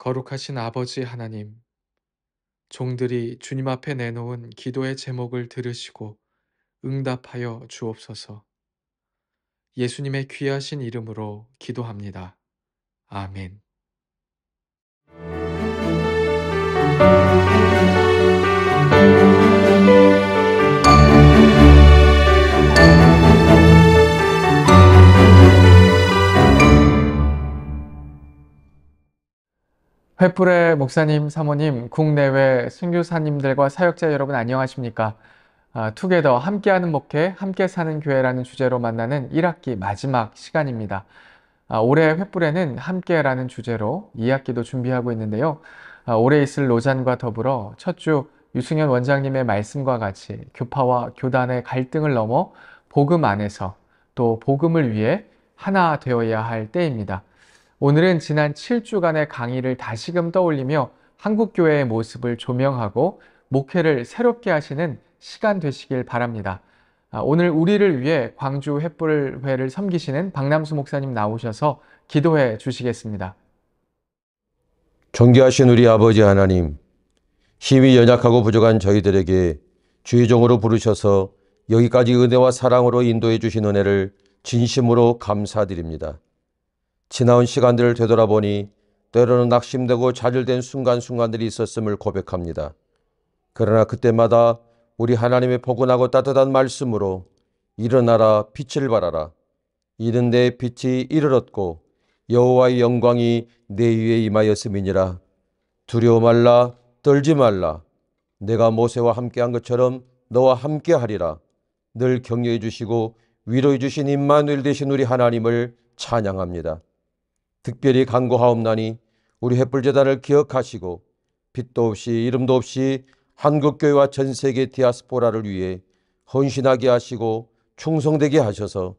거룩하신 아버지 하나님, 종들이 주님 앞에 내놓은 기도의 제목을 들으시고 응답하여 주옵소서. 예수님의 귀하신 이름으로 기도합니다. 아멘. 횃불의 목사님, 사모님, 국내외 순교사님들과 사역자 여러분 안녕하십니까? 아, 투게더 함께하는 목회, 함께 사는 교회라는 주제로 만나는 1학기 마지막 시간입니다. 아, 올해 횃불에는 함께라는 주제로 2학기도 준비하고 있는데요. 아, 올해 있을 로잔과 더불어 첫 주 유승현 원장님의 말씀과 같이 교파와 교단의 갈등을 넘어 복음 안에서 또 복음을 위해 하나 되어야 할 때입니다. 오늘은 지난 7주간의 강의를 다시금 떠올리며 한국교회의 모습을 조명하고 목회를 새롭게 하시는 시간 되시길 바랍니다. 아, 오늘 우리를 위해 광주 횃불회를 섬기시는 박남수 목사님 나오셔서 기도해 주시겠습니다. 존귀하신 우리 아버지 하나님, 힘이 연약하고 부족한 저희들에게 주의 종으로 부르셔서 여기까지 은혜와 사랑으로 인도해 주신 은혜를 진심으로 감사드립니다. 지나온 시간들을 되돌아보니 때로는 낙심되고 좌절된 순간순간들이 있었음을 고백합니다. 그러나 그때마다 우리 하나님의 포근하고 따뜻한 말씀으로 일어나라 빛을 발하라 이는 내 빛이 이르렀고 여호와의 영광이 내 위에 임하였음이니라 두려워 말라 떨지 말라 내가 모세와 함께한 것처럼 너와 함께하리라 늘 격려해 주시고 위로해 주신 임마누엘 되신 우리 하나님을 찬양합니다. 특별히 간구하옵나니 우리 횃불재단을 기억하시고 빛도 없이 이름도 없이 한국교회와 전 세계 디아스포라를 위해 헌신하게 하시고 충성되게 하셔서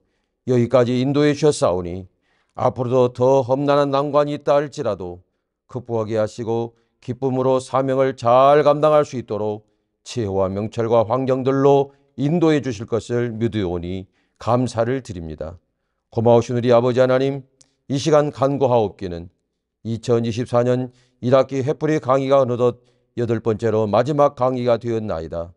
여기까지 인도해 주셨사오니 앞으로도 더 험난한 난관이 있다 할지라도 극복하게 하시고 기쁨으로 사명을 잘 감당할 수 있도록 지혜와 명철과 환경들로 인도해 주실 것을 믿으오니 감사를 드립니다. 고마우신 우리 아버지 하나님 이 시간 간구하옵기는 2024년 1학기 해프리 강의가 어느덧 여덟 번째로 마지막 강의가 되었나이다.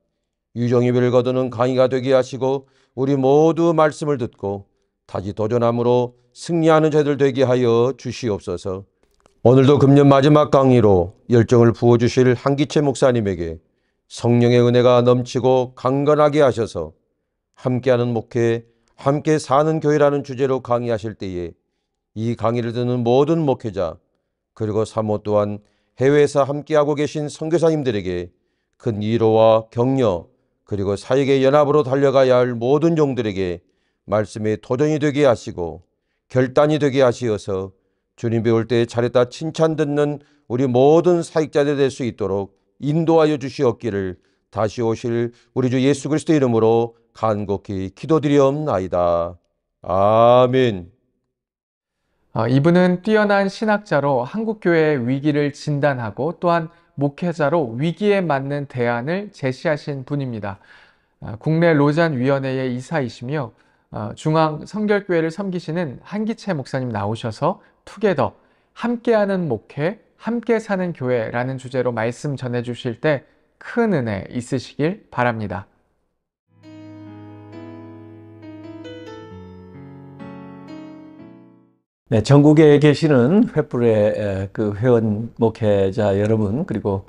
유종의별 거두는 강의가 되게 하시고 우리 모두 말씀을 듣고 다시 도전함으로 승리하는 저들 되게 하여 주시옵소서. 오늘도 금년 마지막 강의로 열정을 부어주실 한기채 목사님에게 성령의 은혜가 넘치고 강건하게 하셔서 함께하는 목회, 함께 사는 교회라는 주제로 강의하실 때에 이 강의를 듣는 모든 목회자 그리고 사모 또한 해외에서 함께하고 계신 선교사님들에게 큰 위로와 격려 그리고 사역의 연합으로 달려가야 할 모든 종들에게 말씀의 도전이 되게 하시고 결단이 되게 하시어서 주님 배울 때 잘했다 칭찬 듣는 우리 모든 사역자들 될 수 있도록 인도하여 주시옵기를 다시 오실 우리 주 예수 그리스도 이름으로 간곡히 기도드리옵나이다. 아멘. 어, 이분은 뛰어난 신학자로 한국교회의 위기를 진단하고 또한 목회자로 위기에 맞는 대안을 제시하신 분입니다. 어, 국내 로잔위원회의 이사이시며 어, 중앙 성결교회를 섬기시는 한기채 목사님 나오셔서 투게더 함께하는 목회, 함께 사는 교회라는 주제로 말씀 전해 주실 때 큰 은혜 있으시길 바랍니다. 네, 전국에 계시는 횃불의 그 회원 목회자 여러분 그리고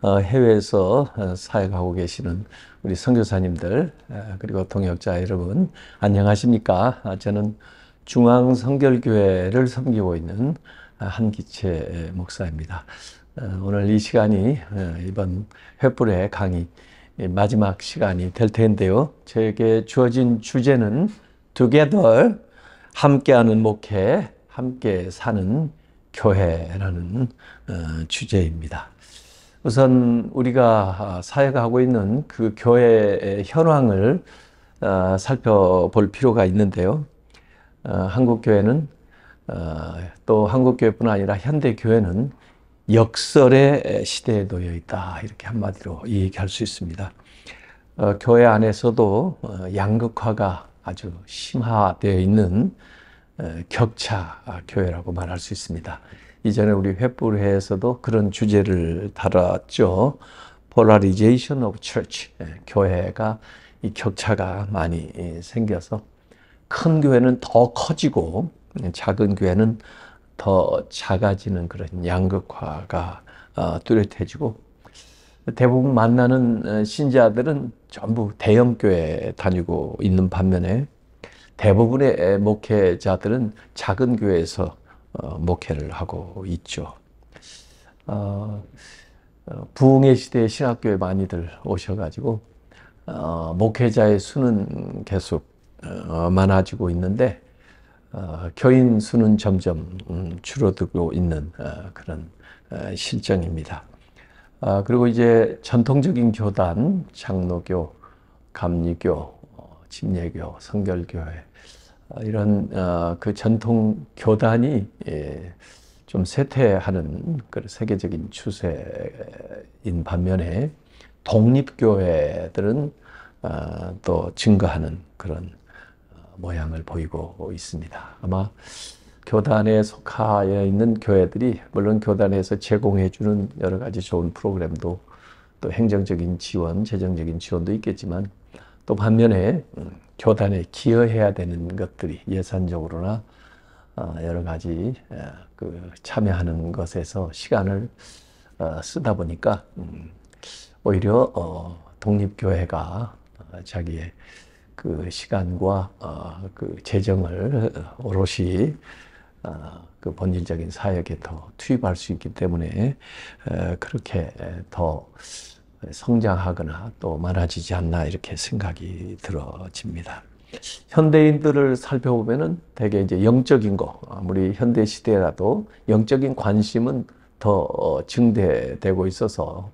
어, 해외에서 어, 사역하고 계시는 우리 선교사님들 그리고 동역자 여러분 안녕하십니까? 아, 저는 중앙 성결교회를 섬기고 있는 한기채 목사입니다. 어, 오늘 이 시간이 이번 횃불의 강의 마지막 시간이 될 텐데요. 제게 주어진 주제는 Together 함께하는 목회 함께 사는 교회라는 어, 주제입니다. 우선 우리가 사역하고 있는 그 교회의 현황을 어, 살펴볼 필요가 있는데요. 어, 한국교회는 또 한국교회뿐 아니라 현대교회는 역설의 시대에 놓여 있다. 이렇게 한마디로 얘기할 수 있습니다. 교회 안에서도 양극화가 아주 심화되어 있는 격차 교회라고 말할 수 있습니다. 이전에 우리 횃불회에서도 그런 주제를 다뤘죠. Polarization of Church. 예, 교회가 이 격차가 많이 예, 생겨서 큰 교회는 더 커지고 예, 작은 교회는 더 작아지는 그런 양극화가 어, 뚜렷해지고 대부분 만나는 어, 신자들은 전부 대형 교회 다니고 있는 반면에 대부분의 목회자들은 작은 교회에서 어, 목회를 하고 있죠. 어, 어, 부흥의 시대에 신학교에 많이들 오셔가지고 어, 목회자의 수는 계속 어, 많아지고 있는데 어, 교인 수는 점점 음, 줄어들고 있는 어, 그런 어, 실정입니다. 아, 그리고 이제 전통적인 교단, 장로교, 감리교, 어, 침례교, 성결교회 어, 이런 어, 그 전통 교단이 예, 좀 쇠퇴하는 그런 세계적인 추세인 반면에 독립교회들은 어, 또 증가하는 그런 어, 모양을 보이고 있습니다. 아마 교단에 속하여 있는 교회들이 물론 교단에서 제공해 주는 여러 가지 좋은 프로그램도 또 행정적인 지원, 재정적인 지원도 있겠지만 또 반면에 음, 교단에 기여해야 되는 것들이 예산적으로나 어, 여러 가지 에, 그 참여하는 것에서 시간을 어, 쓰다 보니까 음, 오히려 어, 독립교회가 어, 자기의 그 시간과 어, 그 재정을 오롯이 어, 그 본질적인 사역에 더 투입할 수 있기 때문에 에, 그렇게 더 성장하거나 또 많아지지 않나 이렇게 생각이 들어집니다. 현대인들을 살펴보면은 대개 이제 영적인 거, 아무리 현대 시대라도 영적인 관심은 더 어, 증대되고 있어서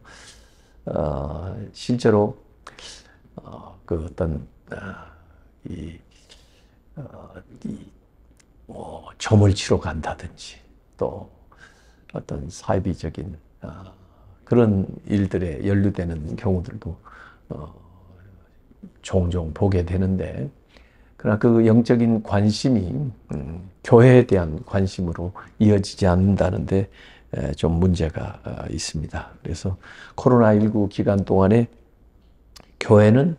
어, 실제로 어, 그 어떤 어, 이, 어, 이 뭐, 점을 치러 간다든지 또 어떤 사이비적인 어, 그런 일들에 연루되는 경우들도 어, 종종 보게 되는데 그러나 그 영적인 관심이 음, 교회에 대한 관심으로 이어지지 않는다는데 에, 좀 문제가 어, 있습니다. 그래서 코로나19 기간 동안에 교회는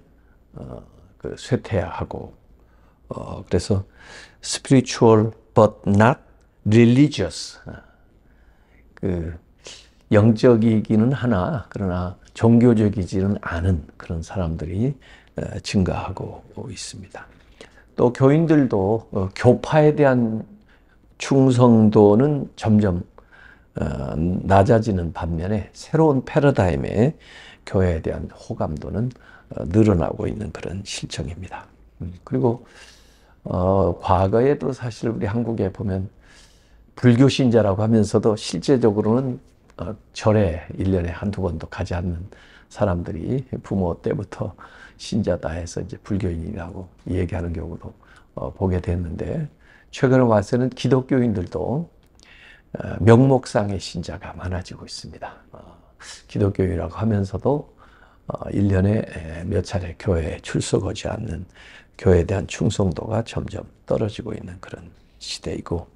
어, 그 쇠퇴하고 어, 그래서 spiritual but not religious 그 영적이기는 하나 그러나 종교적이지는 않은 그런 사람들이 어, 증가하고 있습니다. 또 교인들도 어, 교파에 대한 충성도는 점점 어, 낮아지는 반면에 새로운 패러다임의 교회에 대한 호감도는 늘어나고 있는 그런 실정입니다. 음, 그리고 어, 과거에도 사실 우리 한국에 보면 불교 신자라고 하면서도 실제적으로는 어, 절에 1년에 한두 번도 가지 않는 사람들이 부모 때부터 신자다 해서 이제 불교인이라고 얘기하는 경우도 어, 보게 됐는데 최근에 와서는 기독교인들도 어, 명목상의 신자가 많아지고 있습니다. 어, 기독교인이라고 하면서도 어, 1년에 몇 차례 교회에 출석하지 않는 교회에 대한 충성도가 점점 떨어지고 있는 그런 시대이고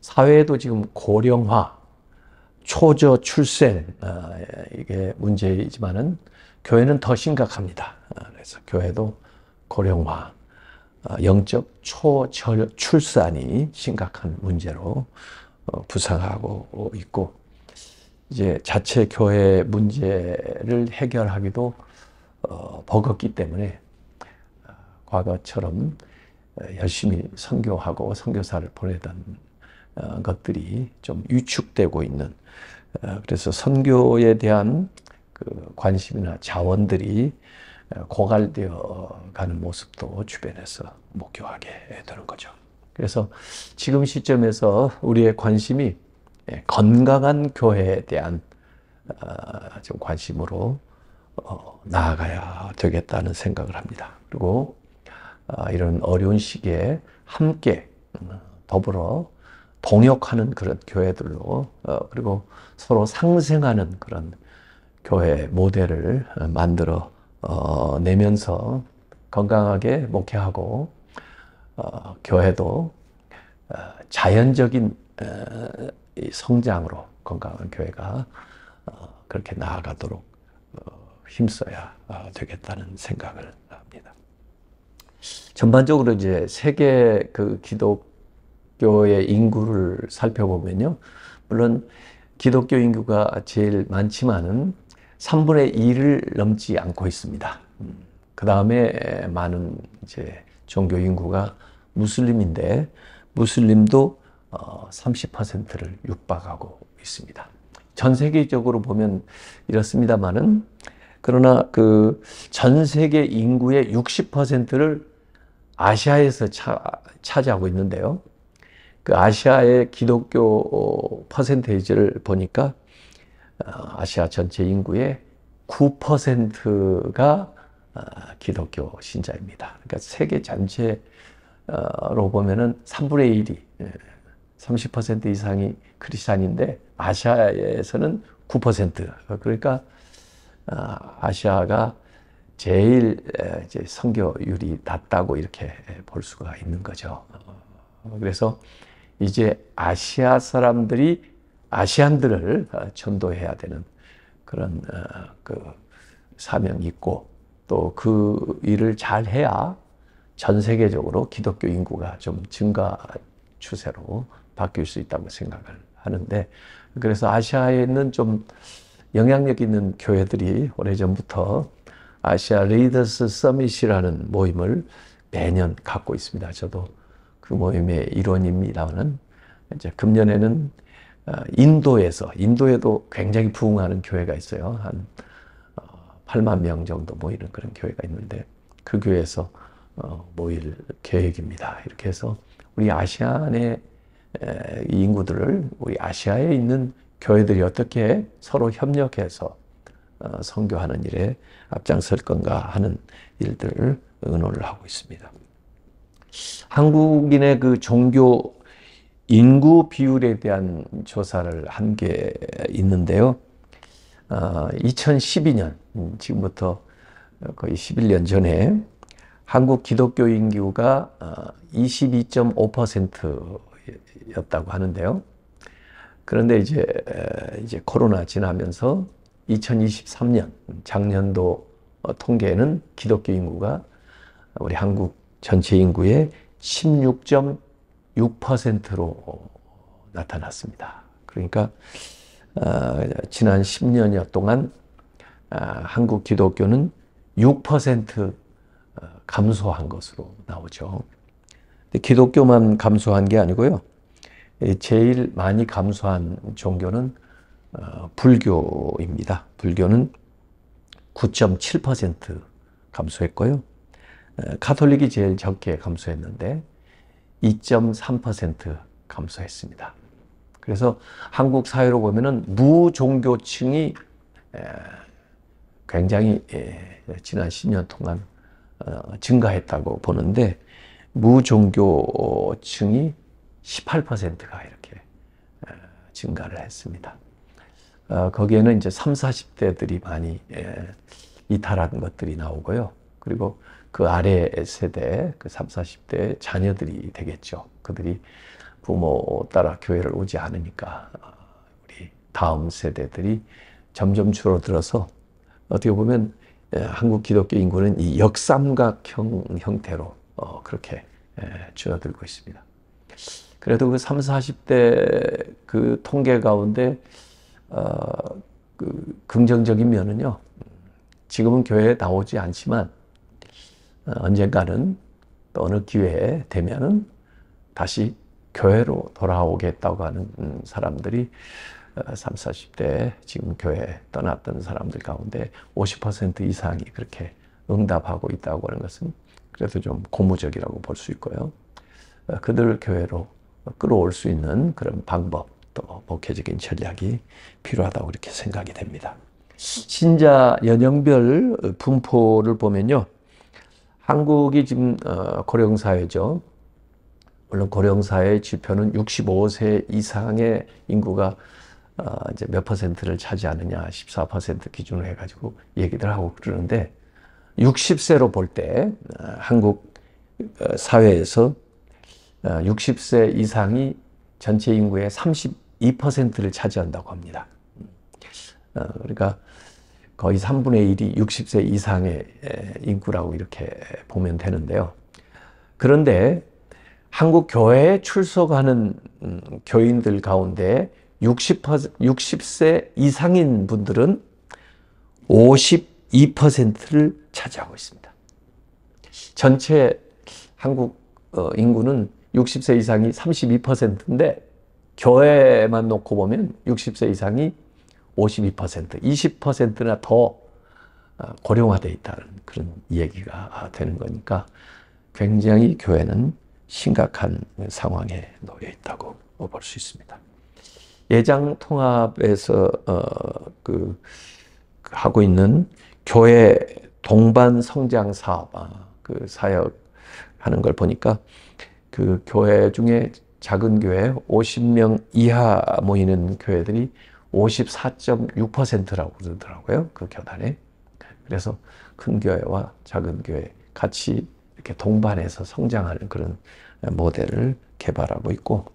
사회에도 지금 고령화, 초저 출생 어, 이게 문제이지만은 교회는 더 심각합니다. 어, 그래서 교회도 고령화, 어, 영적 초절 출산이 심각한 문제로 부상하고 있고 이제 자체 교회 문제를 해결하기도 버겁기 때문에 과거처럼 열심히 선교하고 선교사를 보내던 것들이 좀 위축되고 있는 그래서 선교에 대한 그 관심이나 자원들이 고갈되어 가는 모습도 주변에서 목격하게 되는 거죠. 그래서 지금 시점에서 우리의 관심이 건강한 교회에 대한 어, 좀 관심으로 어, 나아가야 되겠다는 생각을 합니다. 그리고 어, 이런 어려운 시기에 함께 더불어 동역하는 그런 교회들로 그리고 서로 상생하는 그런 교회 모델을 만들어 어, 내면서 건강하게 목회하고 어, 교회도 어, 자연적인 어, 이 성장으로 건강한 교회가 어, 그렇게 나아가도록 어, 힘써야 어, 되겠다는 생각을 합니다. 전반적으로 이제 세계 그 기독 교의 인구를 살펴보면요. 물론 기독교 인구가 제일 많지만은 3분의 1을 넘지 않고 있습니다. 그 다음에 많은 이제 종교 인구가 무슬림인데 무슬림도 30%를 육박하고 있습니다. 전 세계적으로 보면 이렇습니다만은 그러나 그 전 세계 인구의 60%를 아시아에서 차, 차지하고 있는데요. 그 아시아의 기독교 퍼센테이지를 보니까 어, 아시아 전체 인구의 9%가 어, 기독교 신자입니다. 그러니까 세계 전체로 보면은 3분의 1이 30% 이상이 크리스찬인데 아시아에서는 9% 그러니까 어, 아시아가 제일 이제 선교율이 낮다고 이렇게 볼 수가 있는 거죠. 그래서 이제 아시아 사람들이 아시안들을 전도해야 되는 그런 그 사명이 있고 또 그 일을 잘 해야 전 세계적으로 기독교 인구가 좀 증가 추세로 바뀔 수 있다고 생각을 하는데 그래서 아시아에 있는 좀 영향력 있는 교회들이 오래전부터 아시아 리더스 서밋이라는 모임을 매년 갖고 있습니다. 저도 그 모임의 일원입니다만 이제 금년에는 인도에서 인도에도 굉장히 부흥하는 교회가 있어요. 한 8만 명 정도 모이는 그런 교회가 있는데 그 교회에서 모일 계획입니다. 이렇게 해서 우리 아시안의 인구들을 우리 아시아에 있는 교회들이 어떻게 서로 협력해서 선교하는 일에 앞장설 건가 하는 일들을 의논을 하고 있습니다. 한국인의 그 종교 인구 비율에 대한 조사를 한 게 있는데요. 어, 2012년, 지금부터 거의 11년 전에 한국 기독교 인구가 22.5%였다고 하는데요. 그런데 이제, 이제 코로나 지나면서 2023년, 작년도 통계는 기독교 인구가 우리 한국 전체 인구의 16.6%로 나타났습니다. 그러니까 어, 지난 10년여 동안 어, 한국 기독교는 6% 어, 감소한 것으로 나오죠. 기독교만 감소한 게 아니고요. 제일 많이 감소한 종교는 어, 불교입니다. 불교는 9.7% 감소했고요. 카톨릭이 제일 적게 감소했는데 2.3% 감소했습니다. 그래서 한국 사회로 보면은 무종교층이 굉장히 지난 10년 동안 어, 증가했다고 보는데 무종교층이 18%가 이렇게 증가를 했습니다. 어, 거기에는 이제 3, 40대들이 많이 이탈한 것들이 나오고요. 그리고 그 아래 세대, 그 3, 40대 자녀들이 되겠죠. 그들이 부모 따라 교회를 오지 않으니까 우리 다음 세대들이 점점 줄어들어서 어떻게 보면 한국 기독교 인구는 이 역삼각형 형태로 어, 그렇게 줄어들고 있습니다. 그래도 그 3, 40대 그 통계 가운데 어, 그 긍정적인 면은요. 지금은 교회에 나오지 않지만 어, 언젠가는 또 어느 기회에 되면은 다시 교회로 돌아오겠다고 하는 음, 사람들이 3, 어, 40대 지금 교회 떠났던 사람들 가운데 50% 이상이 그렇게 응답하고 있다고 하는 것은 그래도 좀 고무적이라고 볼 수 있고요. 어, 그들을 교회로 끌어올 수 있는 그런 방법 또 목회적인 전략이 필요하다고 이렇게 생각이 됩니다. 신자 연령별 분포를 보면요. 한국이 지금 어, 고령 사회죠. 물론 고령 사회의 지표는 65세 이상의 인구가 어, 이제 몇 퍼센트를 차지하느냐 14% 기준으로 해가지고 얘기들 하고 그러는데 60세로 볼때 어, 한국 사회에서 60세 이상이 전체 인구의 32%를 차지한다고 합니다. 어, 그러니까 거의 3분의 1이 60세 이상의 에, 인구라고 이렇게 보면 되는데요. 그런데 한국 교회에 출석하는 음, 교인들 가운데 60, 60세 이상인 분들은 52%를 차지하고 있습니다. 전체 한국 어, 인구는 60세 이상이 32%인데 교회만 놓고 보면 60세 이상이 52%, 20%나 더 어, 고령화되어 있다는 그런 얘기가 되는 거니까 굉장히 교회는 심각한 상황에 놓여 있다고 볼 수 있습니다. 예장 통합에서 어, 그 하고 있는 교회 동반 성장 사업 아, 그 사역 하는 걸 보니까 그 교회 중에 작은 교회 50명 이하 모이는 교회들이 54.6%라고 그러더라고요. 그 교단에. 그래서 큰 교회와 작은 교회 같이 이렇게 동반해서 성장하는 그런 모델을 개발하고 있고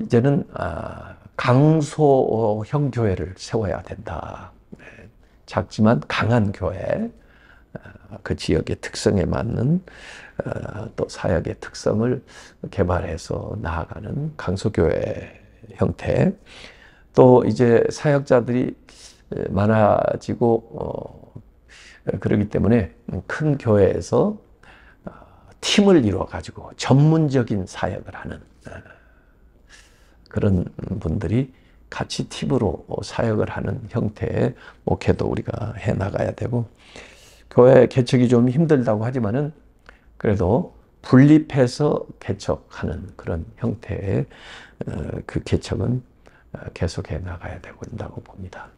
이제는 아, 강소형 교회를 세워야 된다. 네. 작지만 강한 교회, 아, 그 지역의 특성에 맞는 어, 또 사역의 특성을 개발해서 나아가는 강소교회 형태. 또 이제 사역자들이 많아지고 어, 그러기 때문에 큰 교회에서 어, 팀을 이루어 가지고 전문적인 사역을 하는 그런 분들이 같이 팀으로 사역을 하는 형태의 목회도 우리가 해 나가야 되고 교회 개척이 좀 힘들다고 하지만은 그래도 분립해서 개척하는 그런 형태의 어, 그 개척은 어, 계속해 나가야 된다고 봅니다.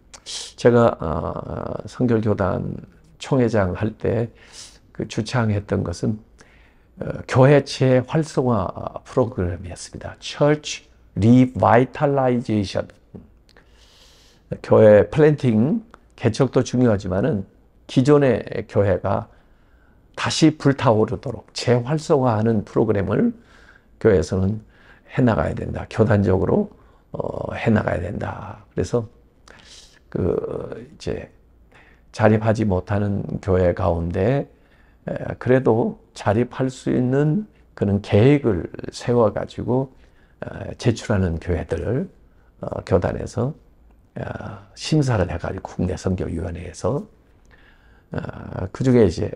제가 어, 성결교단 총회장 할 때 그 주창했던 것은 교회체 활성화 프로그램이었습니다. Church Revitalization. 교회 플랜팅 개척도 중요하지만은 기존의 교회가 다시 불타오르도록 재활성화하는 프로그램을 교회에서는 해나가야 된다. 교단적으로 어, 해나가야 된다. 그래서 그 이제 자립하지 못하는 교회 가운데 그래도 자립할 수 있는 그런 계획을 세워가지고 제출하는 교회들을 어, 교단에서 심사를 해가지고 국내 선교위원회에서 어, 그 중에 이제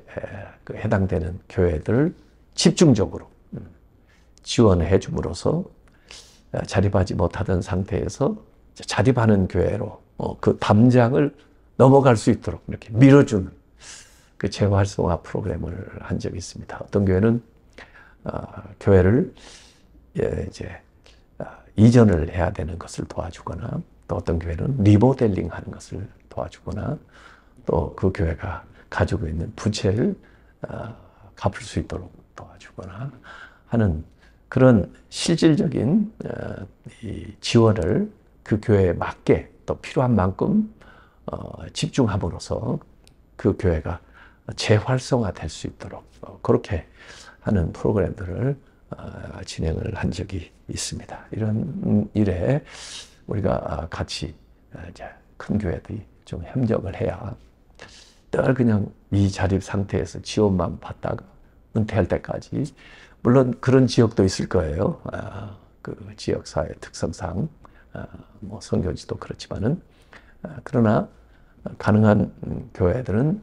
그 해당되는 교회들 집중적으로 음, 지원해 줌으로써 어, 자립하지 못하던 상태에서 자립하는 교회로 어, 그 담장을 넘어갈 수 있도록 이렇게 밀어주는 그 재활성화 프로그램을 한 적이 있습니다. 어떤 교회는 교회를 예, 이제 이전을 해야 되는 것을 도와주거나 또 어떤 교회는 리모델링 하는 것을 도와주거나 또 그 교회가 가지고 있는 부채를 어, 갚을 수 있도록 도와주거나 하는 그런 실질적인 어, 지원을 그 교회에 맞게 또 필요한 만큼 어, 집중함으로써 그 교회가 재활성화 될 수 있도록 그렇게 하는 프로그램들을 진행을 한 적이 있습니다. 이런 일에 우리가 같이 이제 큰 교회들이 좀 협력을 해야 늘 그냥 미자립 상태에서 지원만 받다가 은퇴할 때까지 물론 그런 지역도 있을 거예요. 아, 그 지역 사회 특성상 아, 뭐 선교지도 그렇지만은 아, 그러나 가능한 교회들은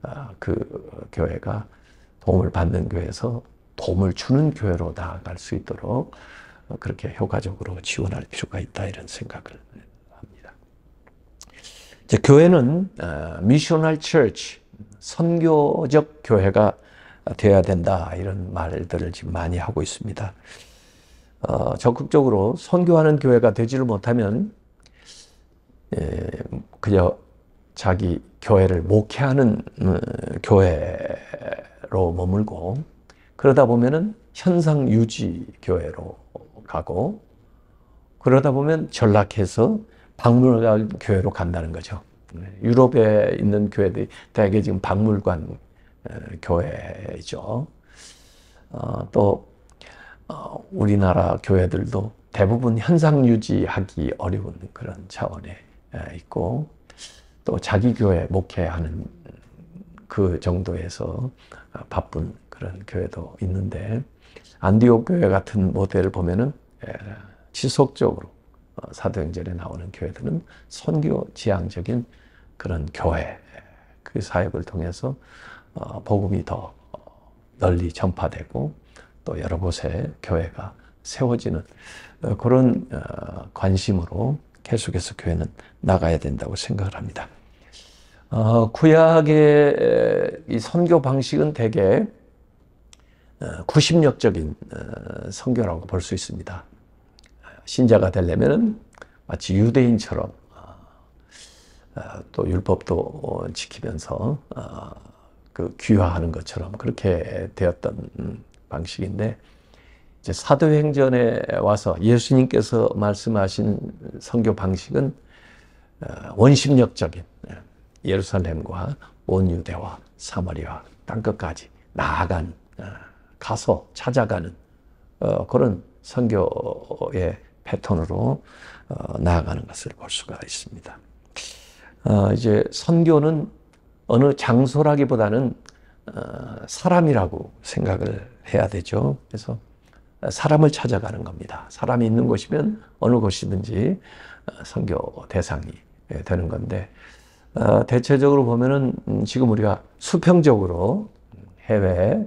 아, 그 교회가 도움을 받는 교회에서 도움을 주는 교회로 나아갈 수 있도록 그렇게 효과적으로 지원할 필요가 있다 이런 생각을 이제 교회는 미셔널 처치, 선교적 교회가 되어야 된다 이런 말들을 지금 많이 하고 있습니다. 어, 적극적으로 선교하는 교회가 되지를 못하면 예, 그저 자기 교회를 목회하는 음, 교회로 머물고 그러다 보면은 현상 유지 교회로 가고 그러다 보면 전락해서 박물관 교회로 간다는 거죠. 네, 유럽에 있는 교회들이 대개 지금 박물관 교회죠. 어, 또 어, 우리나라 교회들도 대부분 현상 유지하기 어려운 그런 차원에 있고 또 자기 교회 목회하는 그 정도에서 바쁜 그런 교회도 있는데 안디옥 교회 같은 모델을 보면은 지속적으로 어, 사도행전에 나오는 교회들은 선교 지향적인 그런 교회 그 사역을 통해서 어, 복음이 더 널리 전파되고 또 여러 곳에 교회가 세워지는 어, 그런 관심으로 계속해서 교회는 나가야 된다고 생각을 합니다. 구약의 이 선교 방식은 대개 구심력적인 선교라고 볼 수 있습니다. 신자가 되려면은 마치 유대인처럼 어, 또 율법도 지키면서 어, 그 귀화하는 것처럼 그렇게 되었던 방식인데 이제 사도행전에 와서 예수님께서 말씀하신 선교 방식은 어, 원심력적인 예루살렘과 온 유대와 사마리아 땅끝까지 나아가는 가서 찾아가는 그런 선교의 패턴으로 어, 나아가는 것을 볼 수가 있습니다. 어, 이제 선교는 어느 장소라기보다는 어, 사람이라고 생각을 해야 되죠. 그래서 사람을 찾아가는 겁니다. 사람이 있는 곳이면 어느 곳이든지 선교 대상이 되는 건데 대체적으로 보면은 음, 지금 우리가 수평적으로 해외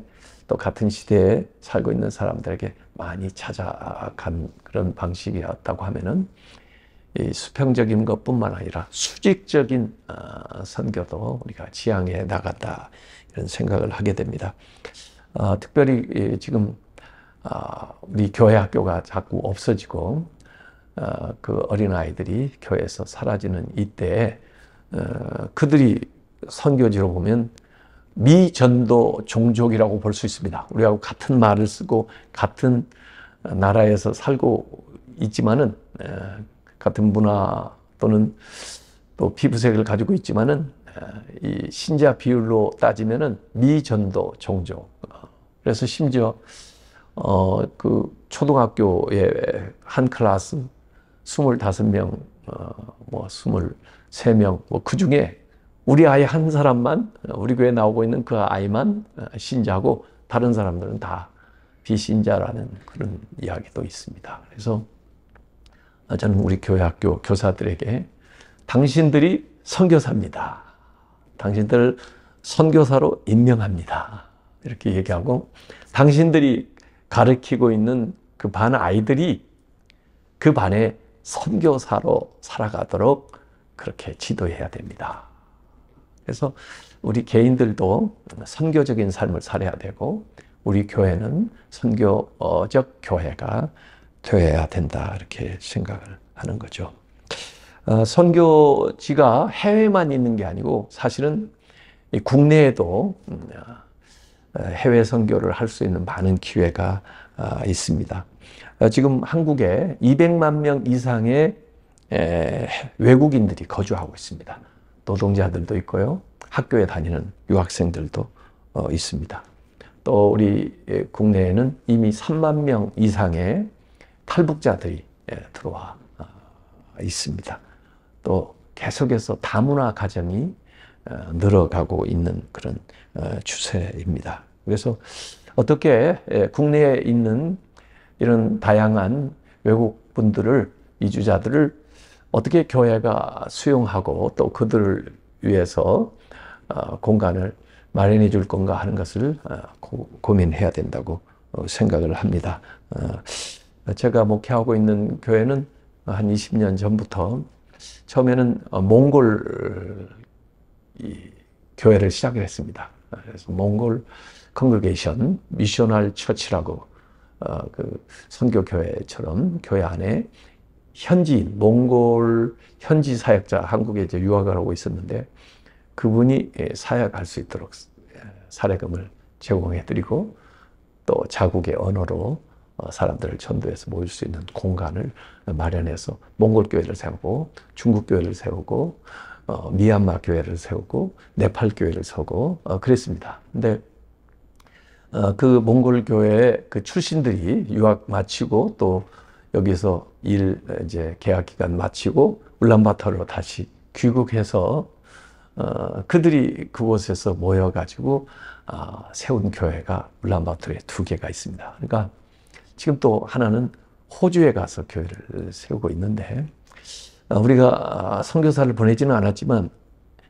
또 같은 시대에 살고 있는 사람들에게 많이 찾아간 그런 방식이었다고 하면은 이 수평적인 것뿐만 아니라 수직적인 어, 선교도 우리가 지향해 나갔다 이런 생각을 하게 됩니다. 어, 특별히 지금 어, 우리 교회 학교가 자꾸 없어지고 어, 그 어린 아이들이 교회에서 사라지는 이때에 어, 그들이 선교지로 보면 미전도 종족이라고 볼 수 있습니다. 우리하고 같은 말을 쓰고 같은 나라에서 살고 있지만은 같은 문화 또는 또 피부색을 가지고 있지만은 이 신자 비율로 따지면은 미전도 종족. 그래서 심지어 어 그 초등학교에 한 클래스 25명 어뭐 23명 뭐 그 중에 우리 아이 한 사람만 우리 교회 나오고 있는 그 아이만 신자고 다른 사람들은 다 비신자라는 그런 이야기도 있습니다. 그래서 저는 우리 교회 학교 교사들에게 당신들이 선교사입니다. 당신들 선교사로 임명합니다. 이렇게 얘기하고 당신들이 가르치고 있는 그 반 아이들이 그 반에 선교사로 살아가도록 그렇게 지도해야 됩니다. 그래서 우리 개인들도 선교적인 삶을 살아야 되고 우리 교회는 선교적 교회가 되어야 된다 이렇게 생각을 하는 거죠. 어, 선교지가 해외만 있는 게 아니고 사실은 국내에도 음, 어, 해외 선교를 할 수 있는 많은 기회가 어, 있습니다. 어, 지금 한국에 200만 명 이상의 외국인들이 거주하고 있습니다. 노동자들도 있고요. 학교에 다니는 유학생들도 어, 있습니다. 또 우리 국내에는 이미 3만 명 이상의 탈북자들이 예, 들어와 어, 있습니다. 또 계속해서 다문화 가정이 어, 늘어가고 있는 그런 추세입니다. 그래서 어떻게 예, 국내에 있는 이런 다양한 외국 분들을 이주자들을 어떻게 교회가 수용하고 또 그들을 위해서 어, 공간을 마련해 줄 건가 하는 것을 어, 고민해야 된다고 어, 생각을 합니다. 제가 목회하고 있는 교회는 한 20년 전부터 처음에는 몽골 교회를 시작을 했습니다. 그래서 몽골 congregation missional church라고 그 선교 교회처럼 교회 안에 현지인, 몽골 현지 사역자 한국에 이제 유학을 하고 있었는데 그분이 예, 사역할 수 있도록 예, 사례금을 제공해 드리고 또 자국의 언어로 어, 사람들을 전도해서 모일 수 있는 공간을 마련해서 몽골 교회를 세우고 중국 교회를 세우고 어, 미얀마 교회를 세우고 네팔 교회를 세우고 어, 그랬습니다. 근데 그 몽골 교회 그 출신들이 유학 마치고 또 여기서 일 이제 계약 기간 마치고 울란바토르로 다시 귀국해서 어, 그들이 그곳에서 모여가지고 어, 세운 교회가 울란바토르에 두 개가 있습니다. 그러니까 지금 또 하나는 호주에 가서 교회를 세우고 있는데 어, 우리가 선교사를 보내지는 않았지만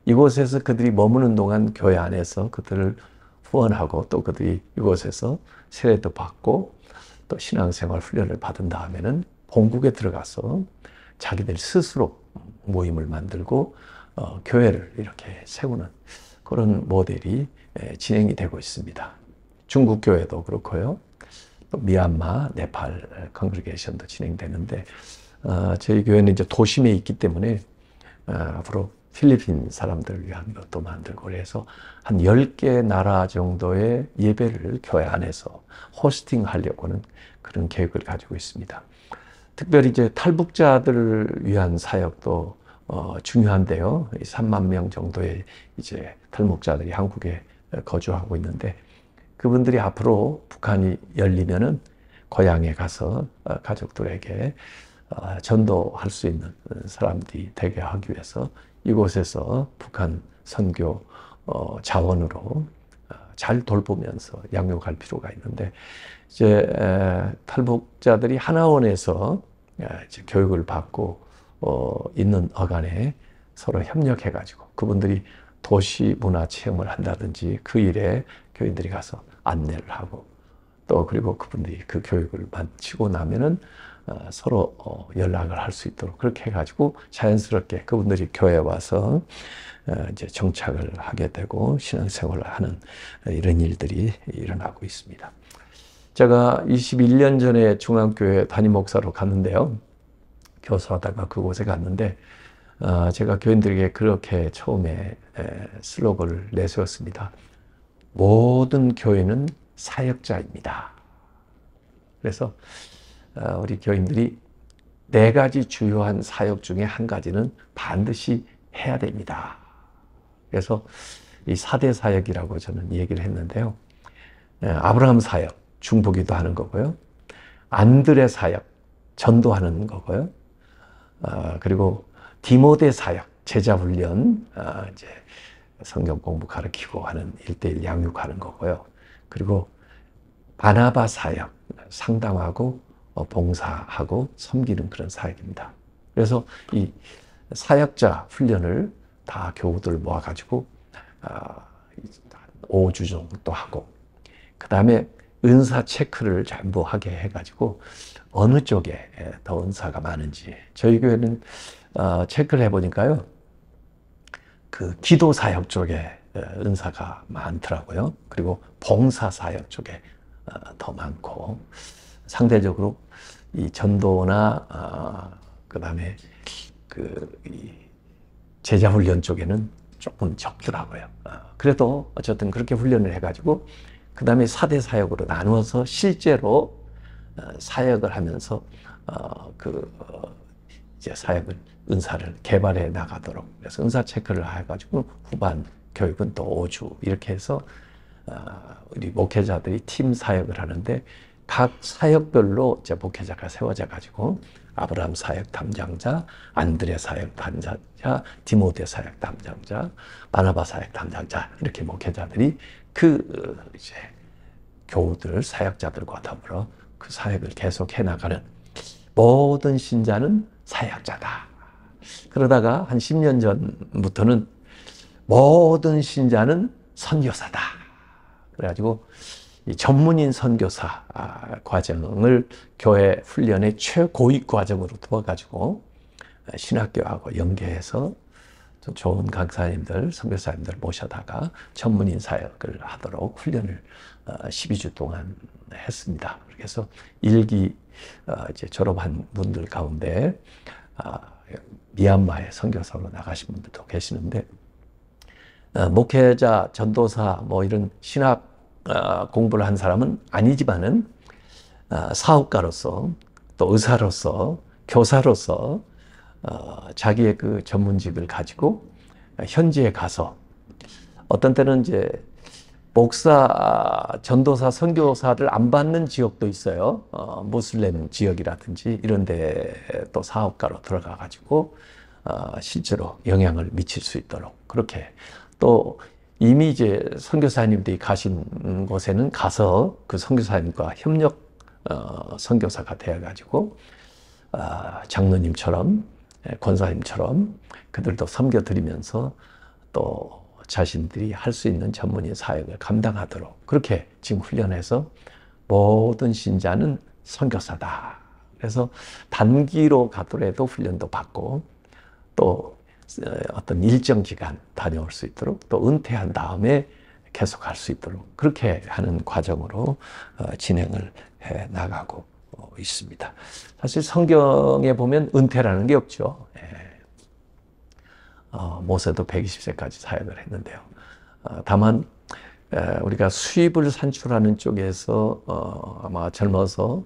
이곳에서 그들이 머무는 동안 교회 안에서 그들을 후원하고 또 그들이 이곳에서 세례도 받고 또 신앙생활 훈련을 받은 다음에는 본국에 들어가서 자기들 스스로 모임을 만들고 어, 교회를 이렇게 세우는 그런 모델이 에, 진행이 되고 있습니다. 중국 교회도 그렇고요. 또 미얀마, 네팔 컨그리게이션도 진행되는데 어, 저희 교회는 이제 도심에 있기 때문에 어, 앞으로 필리핀 사람들을 위한 것도 만들고 그래서 한 10개 나라 정도의 예배를 교회 안에서 호스팅 하려고는 그런 계획을 가지고 있습니다. 특별히 이제 탈북자들을 위한 사역도 어, 중요한데요. 3만 명 정도의 이제 탈북자들이 한국에 거주하고 있는데 그분들이 앞으로 북한이 열리면은 고향에 가서 어, 가족들에게 어, 전도할 수 있는 사람들이 되게 하기 위해서 이곳에서 북한 선교 어, 자원으로 어, 잘 돌보면서 양육할 필요가 있는데 이제 탈북자들이 하나원에서 이제 교육을 받고 어, 있는 어간에 서로 협력해 가지고 그분들이 도시 문화 체험을 한다든지 그 일에 교인들이 가서 안내를 하고 또 그리고 그분들이 그 교육을 마치고 나면은 어, 서로 어, 연락을 할 수 있도록 그렇게 해가지고 자연스럽게 그분들이 교회에 와서 어, 이제 정착을 하게 되고 신앙생활을 하는 이런 일들이 일어나고 있습니다. 제가 21년 전에 중앙교회 담임 목사로 갔는데요. 교수하다가 그곳에 갔는데 제가 교인들에게 그렇게 처음에 슬로건을 내세웠습니다. 모든 교회는 사역자입니다. 그래서 어, 우리 교인들이 네 가지 주요한 사역 중에 한 가지는 반드시 해야 됩니다. 그래서 이 4대 사역이라고 저는 얘기를 했는데요. 아브라함 사역, 중보기도 하는 거고요. 안드레 사역, 전도하는 거고요. 어, 그리고 디모데 사역, 제자 훈련, 어, 이제 성경 공부 가르치고 하는 일대일 양육하는 거고요. 그리고 바나바 사역, 상담하고 어, 봉사하고 섬기는 그런 사역입니다. 그래서 이 사역자 훈련을 다 교우들 모아가지고 5주 아, 정도 하고 그 다음에 은사 체크를 전부 하게 해가지고 어느 쪽에 더 은사가 많은지 저희 교회는 어, 체크를 해보니까요 그 기도 사역 쪽에 은사가 많더라고요 그리고 봉사 사역 쪽에 어, 더 많고 상대적으로 이 전도나 어, 그다음에 그 제자 훈련 쪽에는 조금 적더라고요. 어, 그래도 어쨌든 그렇게 훈련을 해가지고 그 다음에 사대 사역으로 나누어서 실제로 어, 사역을 하면서 어, 그 어, 이제 사역을 은사를 개발해 나가도록 그래서 은사 체크를 해가지고 후반 교육은 또 5주 이렇게 해서 어, 우리 목회자들이 팀 사역을 하는데 각 사역별로 이제 목회자가 세워져 가지고 아브라함 사역 담당자, 안드레 사역 담당자, 디모데 사역 담당자, 바나바 사역 담당자 이렇게 목회자들이 그 이제 교우들 사역자들과 더불어 그 사역을 계속 해 나가는 모든 신자는 사역자다. 그러다가 한 10년 전부터는 모든 신자는 선교사다. 그래가지고 전문인 선교사 아, 과정을 교회 훈련의 최고위 과정으로 두어가지고 신학교하고 연계해서 좋은 강사님들, 선교사님들 모셔다가 전문인 사역을 하도록 훈련을 12주 어, 동안 했습니다. 그래서 일기 어, 이제 졸업한 분들 가운데 아, 미얀마에 선교사로 나가신 분들도 계시는데 어, 목회자, 전도사, 뭐 이런 신학 어, 공부를 한 사람은 아니지만은 어, 사업가로서 또 의사로서 교사로서 어, 자기의 그 전문직을 가지고 현지에 가서 어떤 때는 이제 목사, 전도사, 선교사를 안 받는 지역도 있어요. 어, 무슬림 지역이라든지 이런 데 또 사업가로 들어가 가지고 어, 실제로 영향을 미칠 수 있도록 그렇게 또 이미 이제 선교사님들이 가신 곳에는 가서 그 선교사님과 협력 어, 선교사가 되어 가지고 어, 장로님처럼 예, 권사님처럼 그들도 섬겨 드리면서 또 자신들이 할 수 있는 전문의 사역을 감당하도록 그렇게 지금 훈련해서 모든 신자는 선교사다. 그래서 단기로 가더라도 훈련도 받고 또 어, 어떤 일정 기간 다녀올 수 있도록 또 은퇴한 다음에 계속 할 수 있도록 그렇게 하는 과정으로 어, 진행을 해 나가고 어, 있습니다. 사실 성경에 보면 은퇴라는 게 없죠. 예. 어, 모세도 120세까지 사역을 했는데요. 어, 다만 에, 우리가 수입을 산출하는 쪽에서 어, 아마 젊어서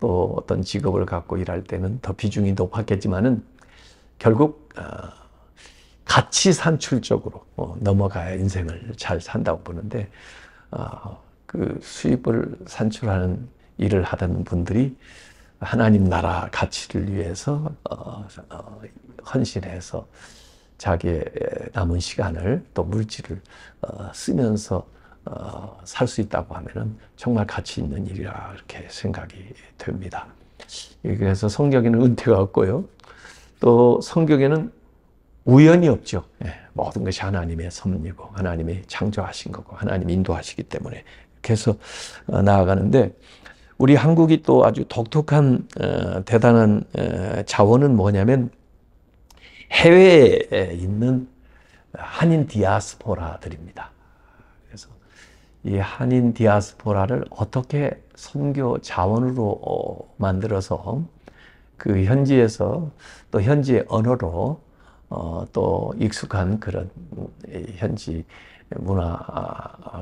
또 어떤 직업을 갖고 일할 때는 더 비중이 높았겠지만은 결국 어, 가치 산출 쪽으로 어, 넘어가야 인생을 잘 산다고 보는데 어, 그 수입을 산출하는 일을 하던 분들이 하나님 나라 가치를 위해서 헌신해서 자기의 남은 시간을 또 물질을 어, 쓰면서 어, 살수 있다고 하면은 정말 가치 있는 일이라 이렇게 생각이 됩니다. 예, 그래서 성경에는 은퇴가 없고요. 또 성경에는 우연이 없죠. 예, 모든 것이 하나님의 섭리고 하나님이 창조하신 거고 하나님이 인도하시기 때문에 그래서 어, 나아가는데 우리 한국이 또 아주 독특한 어, 대단한 어, 자원은 뭐냐면 해외에 있는 한인 디아스포라들입니다. 그래서 이 한인 디아스포라를 어떻게 선교 자원으로 어, 만들어서 그 현지에서 또 현지의 언어로 어, 또 익숙한 그런 현지 문화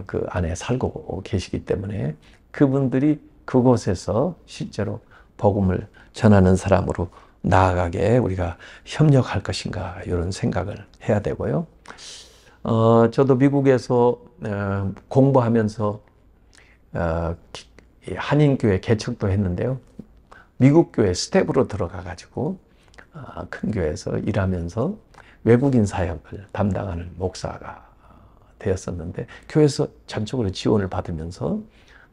그 안에 살고 계시기 때문에 그분들이 그곳에서 실제로 복음을 전하는 사람으로 나아가게 우리가 협력할 것인가 이런 생각을 해야 되고요. 어, 저도 미국에서 어, 공부하면서 어, 한인교회 개척도 했는데요. 미국 교회 스태프로 들어가 가지고 어, 큰 교회에서 일하면서 외국인 사역을 담당하는 목사가 되었었는데 교회에서 전적으로 지원을 받으면서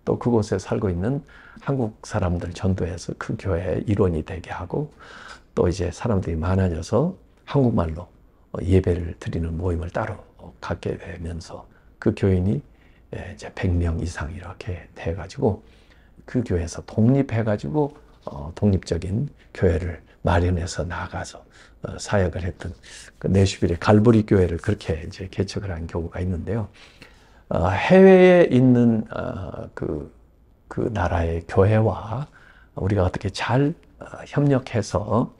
또 그곳에 살고 있는 한국 사람들 전도해서 그 교회의 일원이 되게 하고 또 이제 사람들이 많아져서 한국말로 예배를 드리는 모임을 따로 갖게 되면서 그 교인이 이제 100명 이상 이렇게 돼가지고 그 교회에서 독립해가지고 어, 독립적인 교회를 마련해서 나가서 어, 사역을 했던 그 내슈빌의 갈보리 교회를 그렇게 이제 개척을 한 경우가 있는데요. 어, 해외에 있는 어, 그, 그 나라의 교회와 우리가 어떻게 잘 어, 협력해서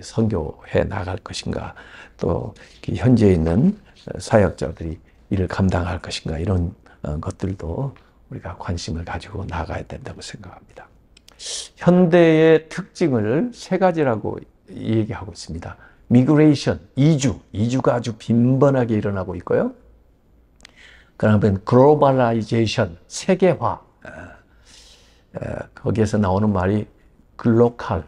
선교해 나갈 것인가, 또 현지에 있는 사역자들이 이를 감당할 것인가 이런 것들도 우리가 관심을 가지고 나가야 된다고 생각합니다. 현대의 특징을 세 가지라고 얘기하고 있습니다. migration, 이주, 이주가 아주 빈번하게 일어나고 있고요. 그 다음에 globalization, 세계화. 거기에서 나오는 말이 글로컬.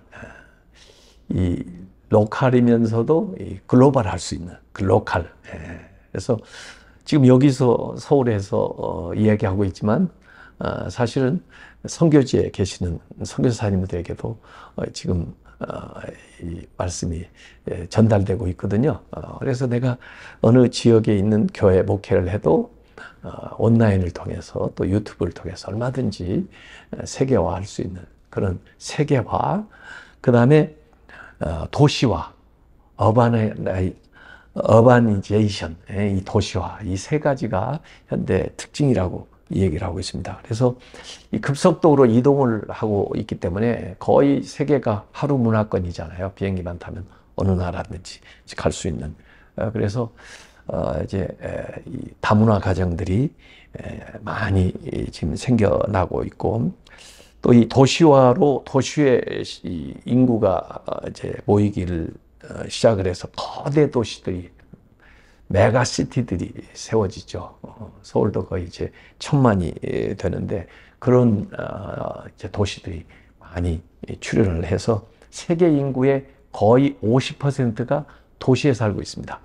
이 로컬이면서도 이 글로벌 할 수 있는 글로컬. 그래서 지금 여기서 서울에서 어, 이야기하고 있지만 어, 사실은 선교지에 계시는 선교사님들에게도 어, 지금 어, 이 말씀이 예, 전달되고 있거든요. 어, 그래서 내가 어느 지역에 있는 교회 목회를 해도 어, 온라인을 통해서 또 유튜브를 통해서 얼마든지 세계화할 수 있는 그런 세계화, 그 다음에 어, 도시화, 어바나이, 어바니제이션, 이 도시화, 이 세 가지가 현대 특징이라고 얘기를 하고 있습니다. 그래서 이 급속도로 이동을 하고 있기 때문에 거의 세계가 하루 문화권이잖아요. 비행기만 타면 어느 나라든지 갈 수 있는. 어, 그래서 어, 이제 이 다문화 가정들이 많이 지금 생겨나고 있고 또 이 도시화로 도시의 인구가 어, 이제 모이기를 어, 시작을 해서 거대 도시들이 메가시티들이 세워지죠. 어, 서울도 거의 이제 천만이 되는데 그런 어, 이제 도시들이 많이 출현을 해서 세계 인구의 거의 50%가 도시에 살고 있습니다.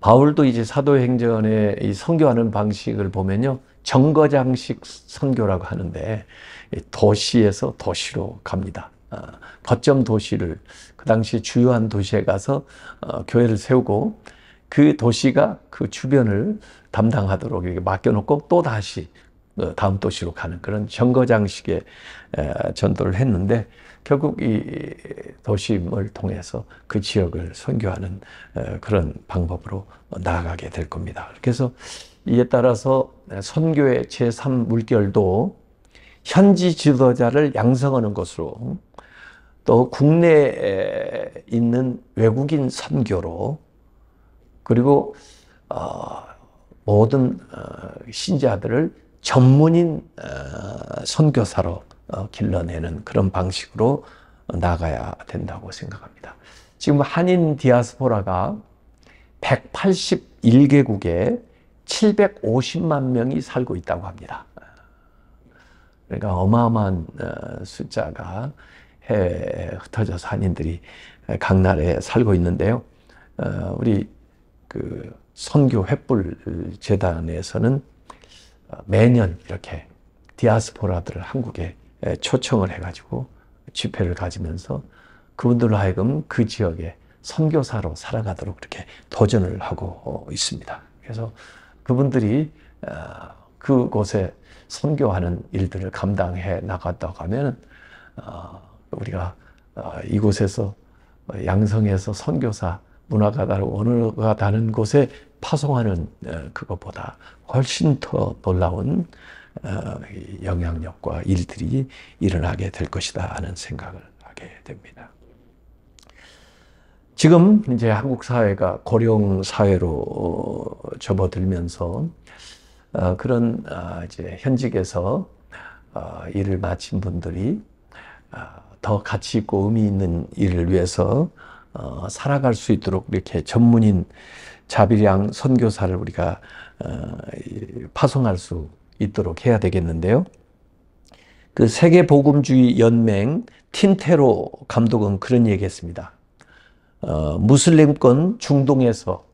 바울도 이제 사도행전에 이 선교하는 방식을 보면요. 정거장식 선교라고 하는데 도시에서 도시로 갑니다. 어, 거점 도시를 그 당시 주요한 도시에 가서 어, 교회를 세우고 그 도시가 그 주변을 담당하도록 맡겨놓고 또 다시 어, 다음 도시로 가는 그런 정거장식의 전도를 했는데 결국 이 도심을 통해서 그 지역을 선교하는 그런 방법으로 나아가게 될 겁니다. 그래서 이에 따라서 선교의 제3 물결도 현지 지도자를 양성하는 것으로 또 국내에 있는 외국인 선교로 그리고 어, 모든 어, 신자들을 전문인 어, 선교사로 어, 길러내는 그런 방식으로 나가야 된다고 생각합니다. 지금 한인 디아스포라가 181개국에 750만 명이 살고 있다고 합니다. 그러니까 어마어마한 어, 숫자가 해외에 흩어져서 한인들이 각 나라에 살고 있는데요. 어, 우리 그 선교 횃불 재단에서는 매년 이렇게 디아스포라들을 한국에 초청을 해가지고 집회를 가지면서 그분들로 하여금 그 지역에 선교사로 살아가도록 그렇게 도전을 하고 있습니다. 그래서 그분들이 어, 그곳에 선교하는 일들을 감당해 나갔다고 하면 어, 우리가 어, 이곳에서 양성해서 선교사 문화가 다르고 언어가 다른 곳에 파송하는 그것보다 훨씬 더 놀라운 영향력과 일들이 일어나게 될 것이다 하는 생각을 하게 됩니다. 지금 이제 한국 사회가 고령 사회로 접어들면서 어, 그런 어, 이제 현직에서 어, 일을 마친 분들이 더 가치 있고 의미 있는 일을 위해서 살아갈 수 있도록 이렇게 전문인 자비량 선교사를 우리가 파송할 수 있도록 해야 되겠는데요. 그 세계 복음주의 연맹 틴테로 감독은 그런 얘기했습니다. 어, 무슬림권 중동에서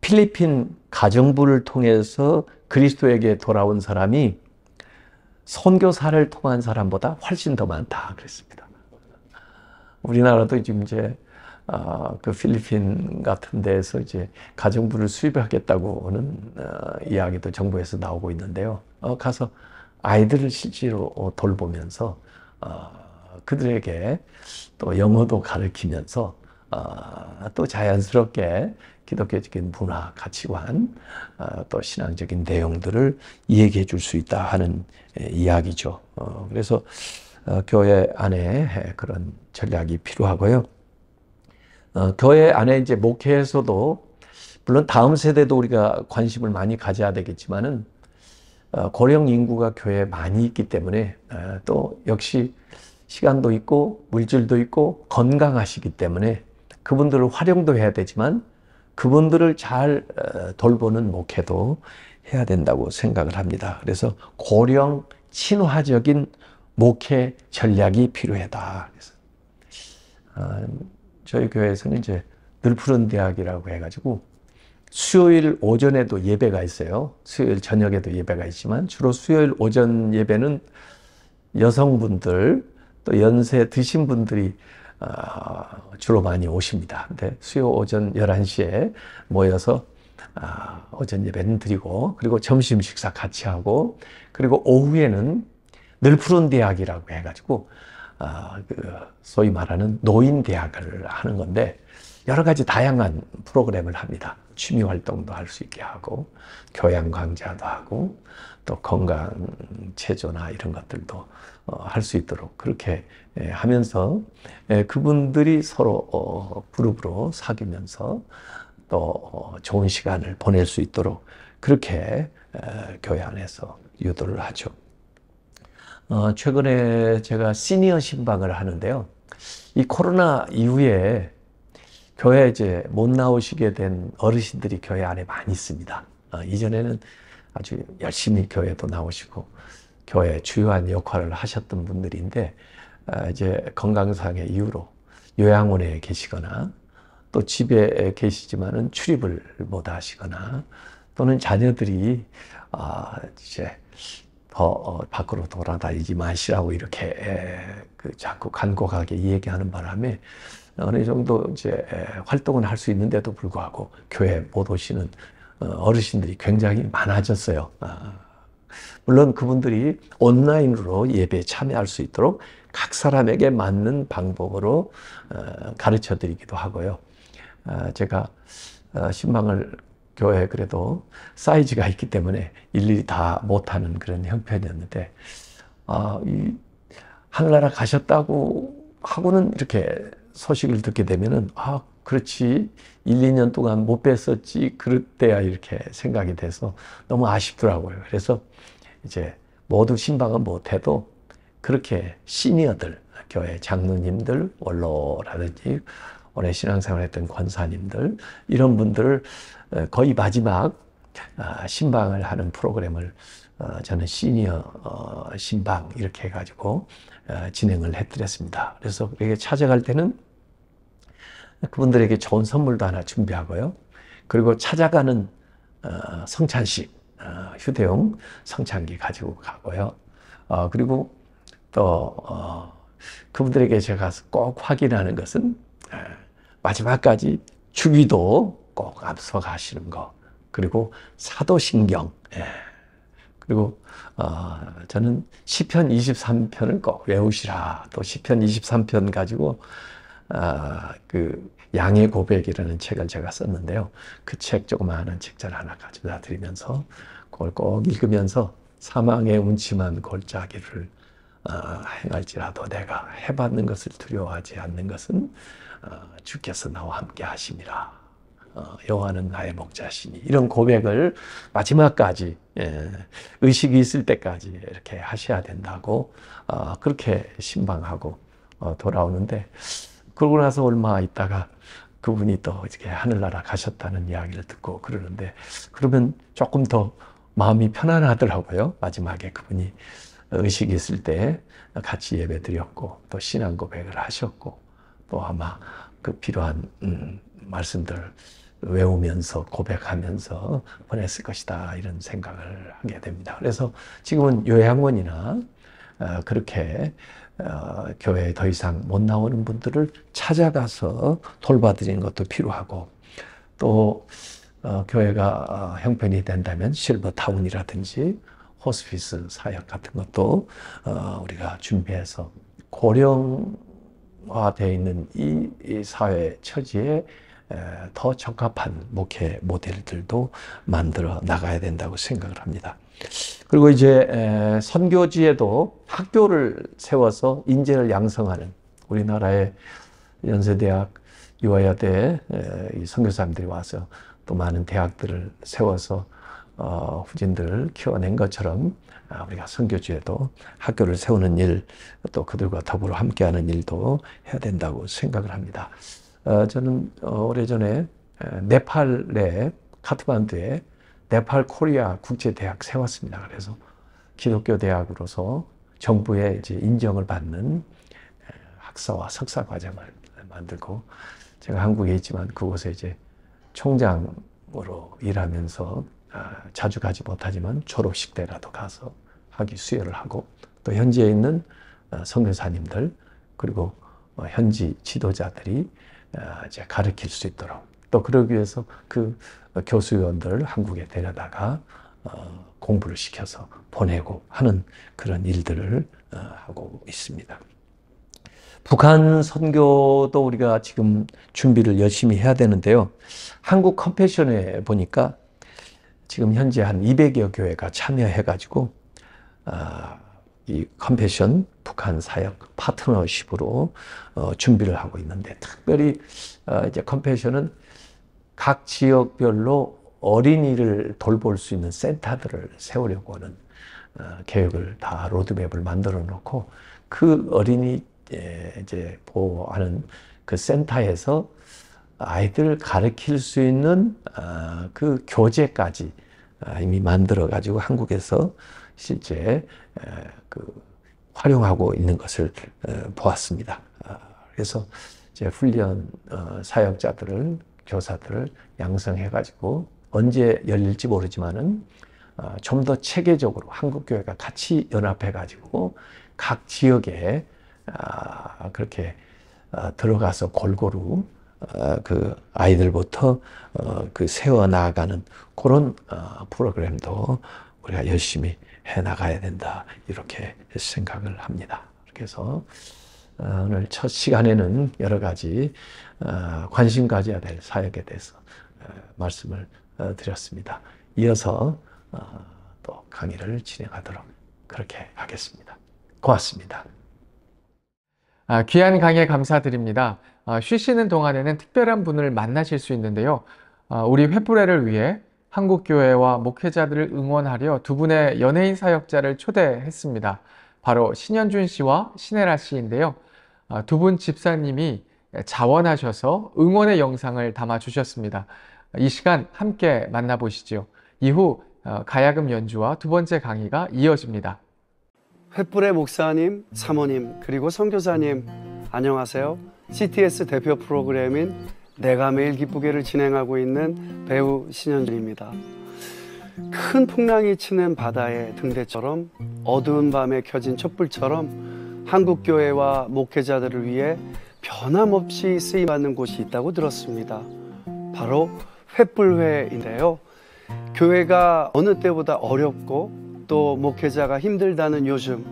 필리핀 가정부를 통해서 그리스도에게 돌아온 사람이 선교사를 통한 사람보다 훨씬 더 많다 그랬습니다. 우리나라도 지금 이제 어, 그 필리핀 같은 데에서 이제 가정부를 수입하겠다고는 어, 이야기도 정부에서 나오고 있는데요. 어, 가서 아이들을 실제로 돌보면서 어, 그들에게 또 영어도 가르치면서 어, 또 자연스럽게 기독교적인 문화, 가치관, 어, 또 신앙적인 내용들을 이야기해 줄 수 있다 하는 이야기죠. 어, 그래서 교회 안에 그런 전략이 필요하고요. 교회 안에 이제 목회에서도 물론 다음 세대도 우리가 관심을 많이 가져야 되겠지만은 고령 인구가 교회에 많이 있기 때문에 또 역시 시간도 있고 물질도 있고 건강하시기 때문에 그분들을 활용도 해야 되지만 그분들을 잘 어, 돌보는 목회도 해야 된다고 생각을 합니다. 그래서 고령 친화적인 목회 전략이 필요하다. 그래서 어, 저희 교회에서는 이제 늘 푸른 대학이라고 해가지고 수요일 오전에도 예배가 있어요. 수요일 저녁에도 예배가 있지만 주로 수요일 오전 예배는 여성분들 또 연세 드신 분들이 어, 주로 많이 오십니다. 근데 수요 오전 11시에 모여서 아, 오전 예배는 드리고 그리고 점심 식사 같이 하고 그리고 오후에는 늘 푸른 대학이라고 해가지고 아, 그 소위 말하는 노인 대학을 하는 건데 여러 가지 다양한 프로그램을 합니다. 취미 활동도 할 수 있게 하고 교양 강좌도 하고 또 건강 체조나 이런 것들도 어, 할 수 있도록 그렇게 예, 하면서 예, 그분들이 서로 어, 그룹으로 사귀면서 또 어, 좋은 시간을 보낼 수 있도록 그렇게 교회 안에서 유도를 하죠. 최근에 제가 시니어 신방을 하는데요. 이 코로나 이후에 교회 이제 못 나오시게 된 어르신들이 교회 안에 많이 있습니다. 어, 이전에는 아주 열심히 교회도 나오시고 교회 주요한 역할을 하셨던 분들인데 아, 이제 건강상의 이유로 요양원에 계시거나 또 집에 계시지만은 출입을 못 하시거나 또는 자녀들이 아 이제 더 어, 밖으로 돌아다니지 마시라고 이렇게 에, 그 자꾸 간곡하게 얘기하는 바람에 어느 정도 이제 에, 활동은 할 수 있는데도 불구하고 교회 못 오시는 어, 어르신들이 굉장히 많아졌어요. 아, 물론 그분들이 온라인으로 예배에 참여할 수 있도록 각 사람에게 맞는 방법으로 어, 가르쳐 드리기도 하고요. 아, 제가 어, 신방을 교회 그래도 사이즈가 있기 때문에 일일이 다 못하는 그런 형편이었는데, 아, 이 하늘나라 가셨다고 하고는 이렇게 소식을 듣게 되면은, 아, 그렇지. 1, 2년 동안 못 뵀었지. 그럴 때야 이렇게 생각이 돼서 너무 아쉽더라고요. 그래서 이제 모두 신방은 못해도 그렇게 시니어들, 교회 장로님들, 원로라든지 오래 신앙생활 했던 권사님들, 이런 분들을 어, 거의 마지막 아, 신방을 하는 프로그램을 어, 저는 시니어 어, 신방 이렇게 해가지고 진행을 해드렸습니다. 그래서 그렇게 찾아갈 때는 그분들에게 좋은 선물도 하나 준비하고요. 그리고 찾아가는 성찬식, 휴대용 성찬기 가지고 가고요. 그리고 또 그분들에게 제가 꼭 확인하는 것은 마지막까지 주기도 꼭 앞서 가시는 거. 그리고 사도신경. 예. 그리고 어, 저는 시편 23편을 꼭 외우시라. 또 시편 23편 가지고 어, 그 양의 고백이라는 책을 제가 썼는데요. 그 책 조그마한 책잘 하나 가져다 드리면서 그걸 꼭 읽으면서 사망의 운침한 골짜기를 어, 행할지라도 내가 해받는 것을 두려워하지 않는 것은 어, 주께서 나와 함께 하심이라. 어, 여호와는 나의 목자시니 이런 고백을 마지막까지 예, 의식이 있을 때까지 이렇게 하셔야 된다고 어, 그렇게 신방하고 어, 돌아오는데 그러고 나서 얼마 있다가 그분이 또 이렇게 하늘나라 가셨다는 이야기를 듣고 그러는데 그러면 조금 더 마음이 편안하더라고요. 마지막에 그분이 의식이 있을 때 같이 예배 드렸고 또 신앙 고백을 하셨고 또 아마 그 필요한 음, 말씀들 외우면서 고백하면서 보냈을 것이다 이런 생각을 하게 됩니다. 그래서 지금은 요양원이나 어, 그렇게 어, 교회에 더 이상 못 나오는 분들을 찾아가서 돌봐드리는 것도 필요하고 또 어, 교회가 형편이 된다면 실버타운이라든지 호스피스 사역 같은 것도 우리가 준비해서 고령화되어 있는 이 사회 처지에 더 적합한 목회 모델들도 만들어 나가야 된다고 생각을 합니다. 그리고 이제 선교지에도 학교를 세워서 인재를 양성하는 우리나라의 연세대학, 유아야대 선교사님들이 와서 또 많은 대학들을 세워서 어, 후진들을 키워낸 것처럼 아, 우리가 선교지에도 학교를 세우는 일, 또 그들과 더불어 함께하는 일도 해야 된다고 생각을 합니다. 어, 저는 어, 오래전에 네팔의 카트만두에 네팔 코리아 국제대학 세웠습니다. 그래서 기독교 대학으로서 정부의 이제 인정을 받는 학사와 석사 과정을 만들고 제가 한국에 있지만 그곳에 이제 총장으로 일하면서 아, 자주 가지 못하지만 졸업식 때라도 가서 학위 수여를 하고 또 현지에 있는 어, 선교사님들 그리고 현지 지도자들이 어, 이제 가르칠 수 있도록 또 그러기 위해서 그 교수위원들을 한국에 데려다가 어, 공부를 시켜서 보내고 하는 그런 일들을 어, 하고 있습니다. 북한 선교도 우리가 지금 준비를 열심히 해야 되는데요. 한국 컴패션에 보니까 지금 현재 한 200여 교회가 참여해가지고 이 컴패션 북한 사역 파트너십으로 어, 준비를 하고 있는데 특별히 어, 이제 컴패션은 각 지역별로 어린이를 돌볼 수 있는 센터들을 세우려고 하는 어, 계획을 다 로드맵을 만들어 놓고 그 어린이 예, 이제 보호하는 그 센터에서 아이들 가르칠 수 있는 아, 그 교재까지 아, 이미 만들어 가지고 한국에서 실제 에, 그 활용하고 있는 것을 어, 보았습니다. 아, 그래서 이제 훈련 어, 사역자들을 교사들을 양성해 가지고 언제 열릴지 모르지만은 어, 좀더 체계적으로 한국 교회가 같이 연합해 가지고 각 지역에 아, 그렇게 어, 들어가서 골고루 어, 그 아이들부터 어, 그 세워 나가는 그런 어, 프로그램도 우리가 열심히 해 나가야 된다 이렇게 생각을 합니다. 그래서 어, 오늘 첫 시간에는 여러 가지 어, 관심 가져야 될 사역에 대해서 어, 말씀을 어, 드렸습니다. 이어서 어, 또 강의를 진행하도록 그렇게 하겠습니다. 고맙습니다. 아, 귀한 강의 감사드립니다. 아, 쉬시는 동안에는 특별한 분을 만나실 수 있는데요. 아, 우리 횃불회를 위해 한국교회와 목회자들을 응원하려 두 분의 연예인 사역자를 초대했습니다. 바로 신현준 씨와 신혜라 씨인데요. 아, 두분 집사님이 자원하셔서 응원의 영상을 담아 주셨습니다. 이 시간 함께 만나보시죠. 이후 어, 가야금 연주와 두 번째 강의가 이어집니다. 횃불의 목사님, 사모님, 그리고 선교사님 안녕하세요. CTS 대표 프로그램인 내가 매일 기쁘게를 진행하고 있는 배우 신현준입니다. 큰 풍랑이 치는 바다의 등대처럼 어두운 밤에 켜진 촛불처럼 한국 교회와 목회자들을 위해 변함없이 쓰임 받는 곳이 있다고 들었습니다. 바로 횃불회인데요. 교회가 어느 때보다 어렵고 또 목회자가 힘들다는 요즘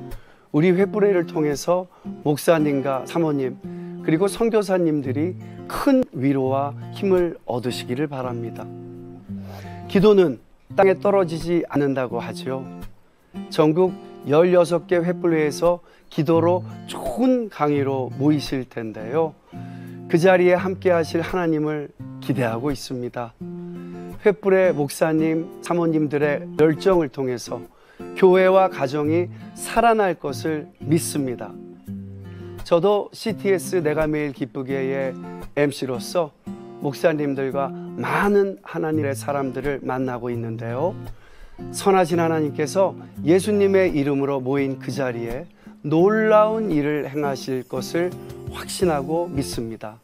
우리 횃불회를 통해서 목사님과 사모님 그리고 선교사님들이 큰 위로와 힘을 얻으시기를 바랍니다. 기도는 땅에 떨어지지 않는다고 하죠. 전국 16개 횃불회에서 기도로 좋은 강의로 모이실 텐데요. 그 자리에 함께 하실 하나님을 기대하고 있습니다. 횃불의 목사님, 사모님들의 열정을 통해서 교회와 가정이 살아날 것을 믿습니다. 저도 CTS 내가 매일 기쁘게의 MC로서 목사님들과 많은 하나님의 사람들을 만나고 있는데요. 선하신 하나님께서 예수님의 이름으로 모인 그 자리에 놀라운 일을 행하실 것을 확신하고 믿습니다.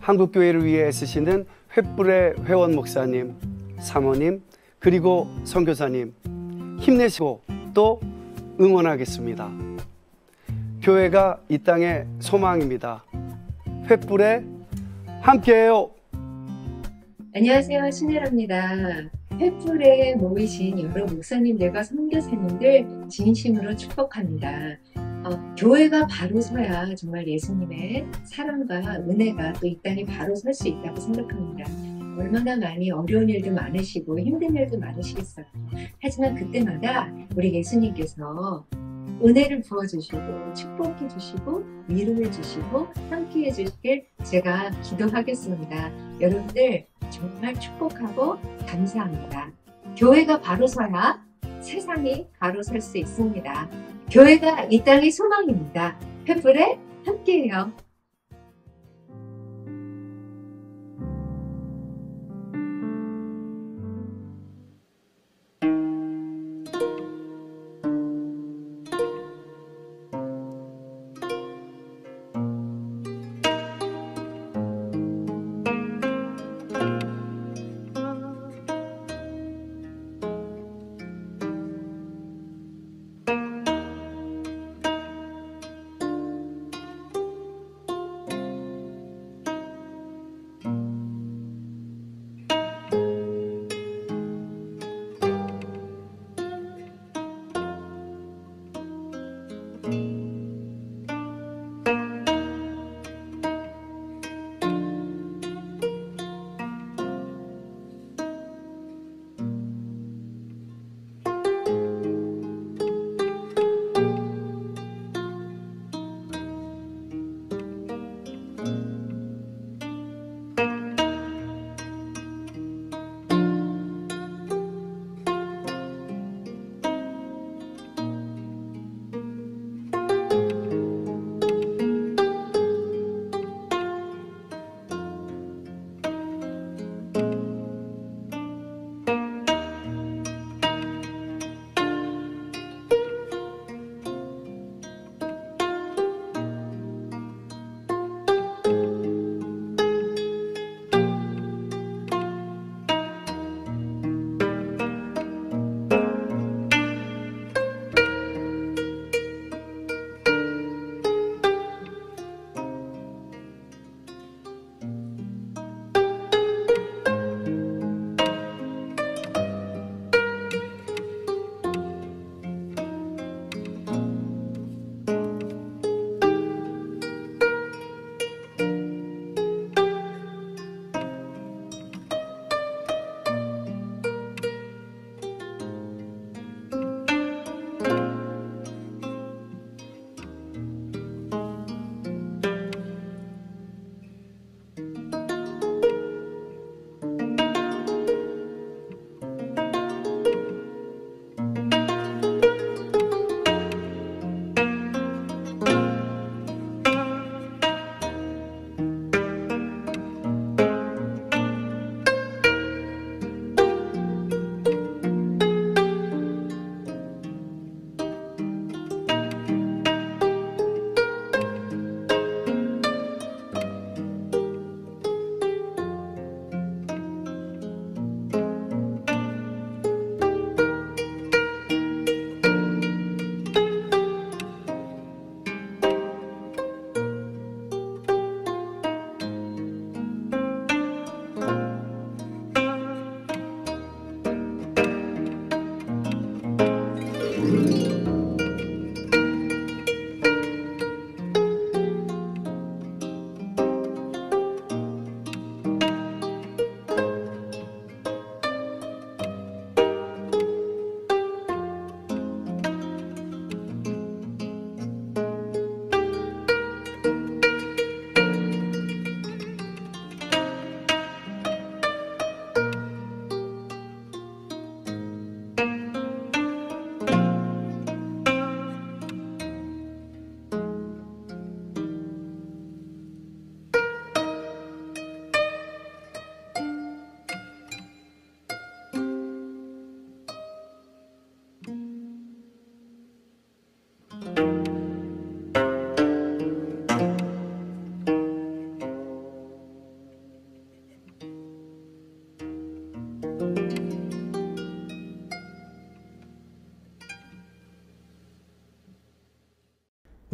한국교회를 위해 애쓰시는 횃불의 회원 목사님, 사모님, 그리고 선교사님 힘내시고 또 응원하겠습니다. 교회가 이 땅의 소망입니다. 횃불에 함께해요. 안녕하세요. 신혜라입니다. 횃불에 모이신 여러 목사님들과 선교사님들 진심으로 축복합니다. 어, 교회가 바로 서야 정말 예수님의 사랑과 은혜가 또 이 땅에 바로 설 수 있다고 생각합니다. 얼마나 많이 어려운 일도 많으시고 힘든 일도 많으시겠어요. 하지만 그때마다 우리 예수님께서 은혜를 부어주시고 축복해 주시고 위로해 주시고 함께해 주시길 제가 기도하겠습니다. 여러분들 정말 축복하고 감사합니다. 교회가 바로 서야 세상이 바로 설 수 있습니다. 교회가 이 땅의 소망입니다. 횃불에 함께해요.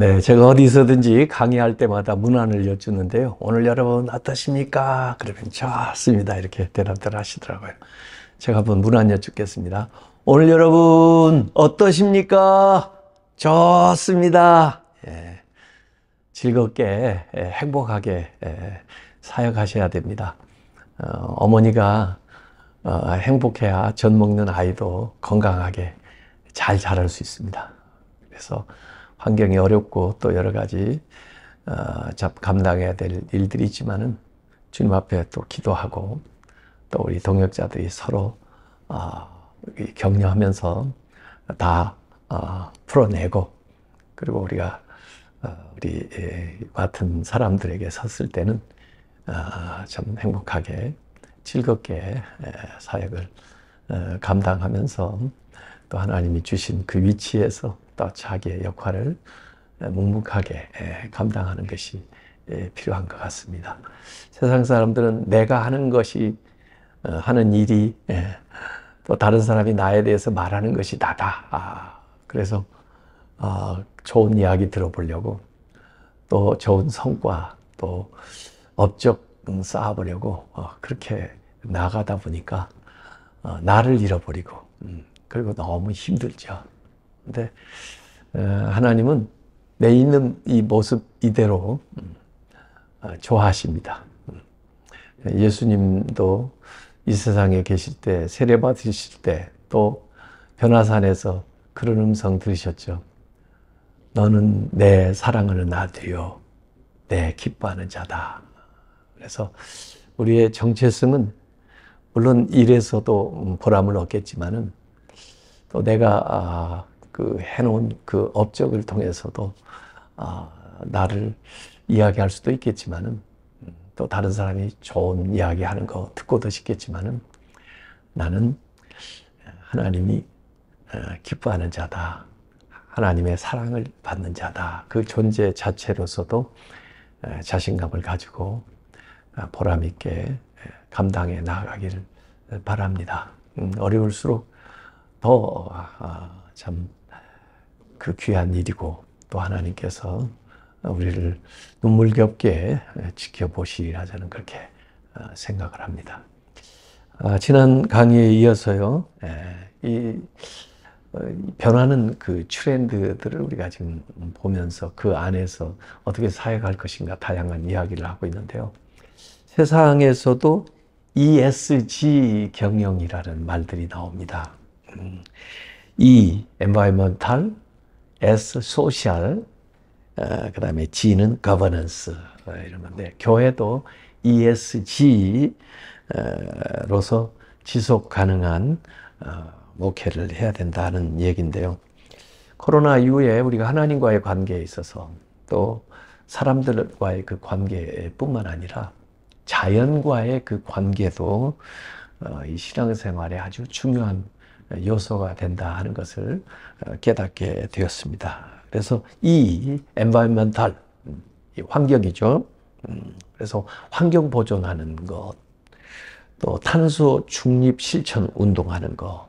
네, 제가 어디서든지 강의할 때마다 문안을 여쭈는데요. 오늘 여러분 어떠십니까? 그러면 좋습니다. 이렇게 대답들 하시더라고요. 제가 한번 문안 여쭙겠습니다. 오늘 여러분 어떠십니까? 좋습니다. 예, 즐겁게 예, 행복하게 예, 사역하셔야 됩니다. 어, 어머니가 어, 행복해야 젖 먹는 아이도 건강하게 잘 자랄 수 있습니다. 그래서 환경이 어렵고 또 여러 가지 어, 잡- 감당해야 될 일들이 있지만은 주님 앞에 또 기도하고 또 우리 동역자들이 서로 어, 이 격려하면서 다 어, 풀어내고 그리고 우리가 어, 우리 에, 같은 사람들에게 섰을 때는 어, 참 행복하게 즐겁게 에, 사역을 어, 감당하면서 또 하나님이 주신 그 위치에서 또 자기의 역할을 에, 묵묵하게 에, 감당하는 것이 에, 필요한 것 같습니다. 세상 사람들은 내가 하는 것이 어, 하는 일이 에, 또 다른 사람이 나에 대해서 말하는 것이 나다. 아, 그래서 어, 좋은 이야기 들어보려고 또 좋은 성과 또 업적 음, 쌓아보려고 어, 그렇게 나가다 보니까 어, 나를 잃어버리고 음, 그리고 너무 힘들죠. 근데 어, 하나님은 내 있는 이 모습 이대로 음, 어, 좋아하십니다. 음. 예수님도 이 세상에 계실 때 세례 받으실 때 또 변화산에서 그런 음성 들으셨죠. 너는 내 사랑하는 아들이요, 내 기뻐하는 자다. 그래서 우리의 정체성은 물론 일에서도 음, 보람을 얻겠지만은 또 내가 아, 그 해놓은 그 업적을 통해서도 아, 나를 이야기할 수도 있겠지만은 음, 또 다른 사람이 좋은 이야기하는 거 듣고도 싶겠지만은 나는 하나님이 어, 기뻐하는 자다. 하나님의 사랑을 받는 자다. 그 존재 자체로서도 에, 자신감을 가지고 아, 보람 있게 에, 감당해 나아가기를 바랍니다. 음, 어려울수록 더 참 그 귀한 일이고 또 하나님께서 우리를 눈물겹게 지켜보시리라 저는 그렇게 어, 생각을 합니다. 아, 지난 강의에 이어서요, 에, 이 어, 이 변하는 그 트렌드들을 우리가 지금 보면서 그 안에서 어떻게 사역할 것인가 다양한 이야기를 하고 있는데요. 세상에서도 ESG 경영이라는 말들이 나옵니다. 음, E, environmental, S, social, 어, 그 다음에 G는 governance 어, 이런 건데 교회도 ESG 어, 로서 지속 가능한 어, 목회를 해야 된다는 얘기인데요. 코로나 이후에 우리가 하나님과의 관계에 있어서 또 사람들과의 그 관계뿐만 아니라 자연과의 그 관계도 어, 이 신앙생활에 아주 중요한 요소가 된다 하는 것을 어, 깨닫게 되었습니다. 그래서 이 environmental, 음, 이 환경이죠. 음, 그래서 환경 보존하는 것, 또 탄소 중립 실천 운동하는 거,